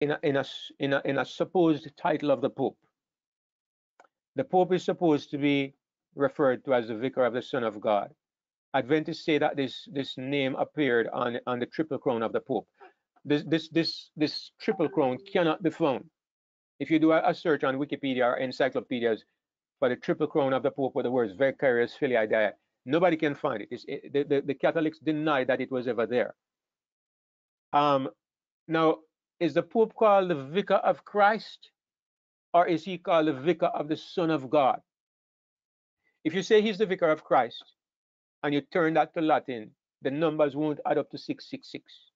in a, in, a, in, a, in a supposed title of the Pope. The Pope is supposed to be referred to as the Vicar of the Son of God. Adventists say that this, this name appeared on, on the triple crown of the Pope. This, this, this, this triple crown cannot be found. If you do a, a search on Wikipedia or encyclopedias for the triple crown of the Pope with the words Vicarius Filii Dei, Nobody can find it. it the, the, the, Catholics deny that it was ever there. Um, now, is the Pope called the Vicar of Christ or is he called the Vicar of the Son of God? If you say he's the Vicar of Christ and you turn that to Latin, the numbers won't add up to 666.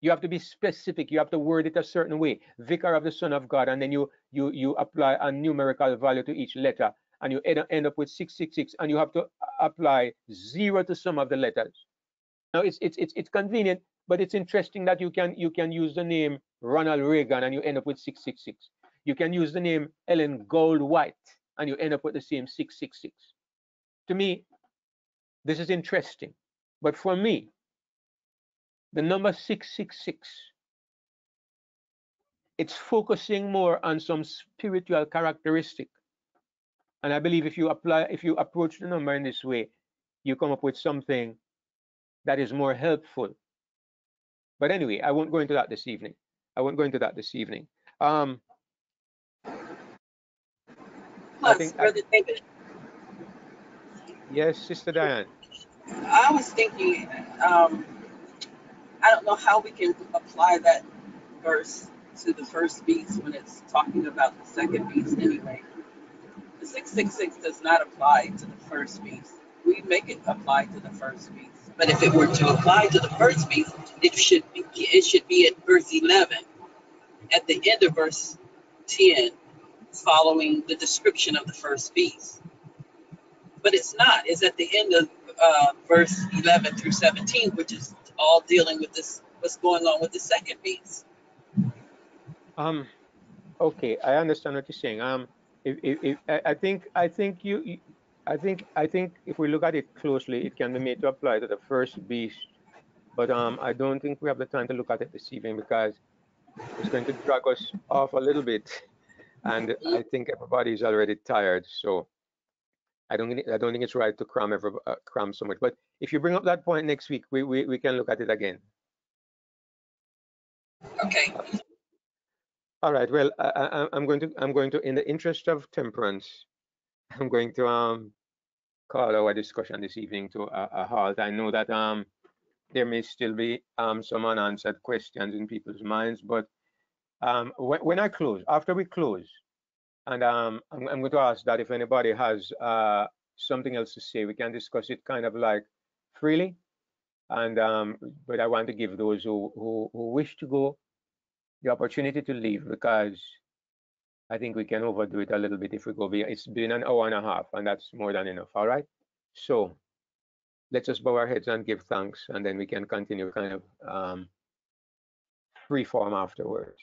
You have to be specific. You have to word it a certain way. Vicar of the Son of God, and then you you you apply a numerical value to each letter and you end up with 666 and you have to uh, apply zero to some of the letters. Now it's it's it's, it's convenient, but it's interesting that you can you can use the name Ronald Reagan and you end up with 666. You can use the name Ellen Gould White and you end up with the same 666. To me, this is interesting. But for me, the number 666 it's focusing more on some spiritual characteristic and I believe if you apply, if you approach the number in this way, you come up with something that is more helpful. But anyway, I won't go into that this evening. I won't go into that this evening. Um,
Plus, think, Brother I, David.
Yes, Sister Diane.
I was thinking, um, I don't know how we can apply that verse to the first beast when it's talking about the second beast anyway. The 666 does not apply to the first beast. We make it apply to the first beast. But if it were to apply to the first beast, it should be, it should be at verse 11, at the end of verse 10, following the description of the first beast. But it's not. It's at the end of uh, verse 11 through 17, which is all dealing with this, what's going on with the second beast.
Um, okay, I understand what you're saying. Um, if, if, if, I think I think you, I think I think if we look at it closely, it can be made to apply to the first beast. But um, I don't think we have the time to look at it this evening because it's going to drag us off a little bit, and I think everybody is already tired. So I don't I don't think it's right to cram every, uh, cram so much. But if you bring up that point next week, we we, we can look at it again.
Okay.
All right. Well, I, am going to I'm going to in the interest of temperance, I'm going to um call our discussion this evening to a, a halt. I know that um there may still be um some unanswered questions in people's minds, but um when, when I close, after we close, and um I'm, I'm going to ask that if anybody has uh something else to say, we can discuss it kind of like freely. And um, but I want to give those who, who, who wish to go the opportunity to leave because I think we can overdo it a little bit if we go. It's been an hour and a half, and that's more than enough. All right. So let's just bow our heads and give thanks, and then we can continue kind of um, free form afterwards.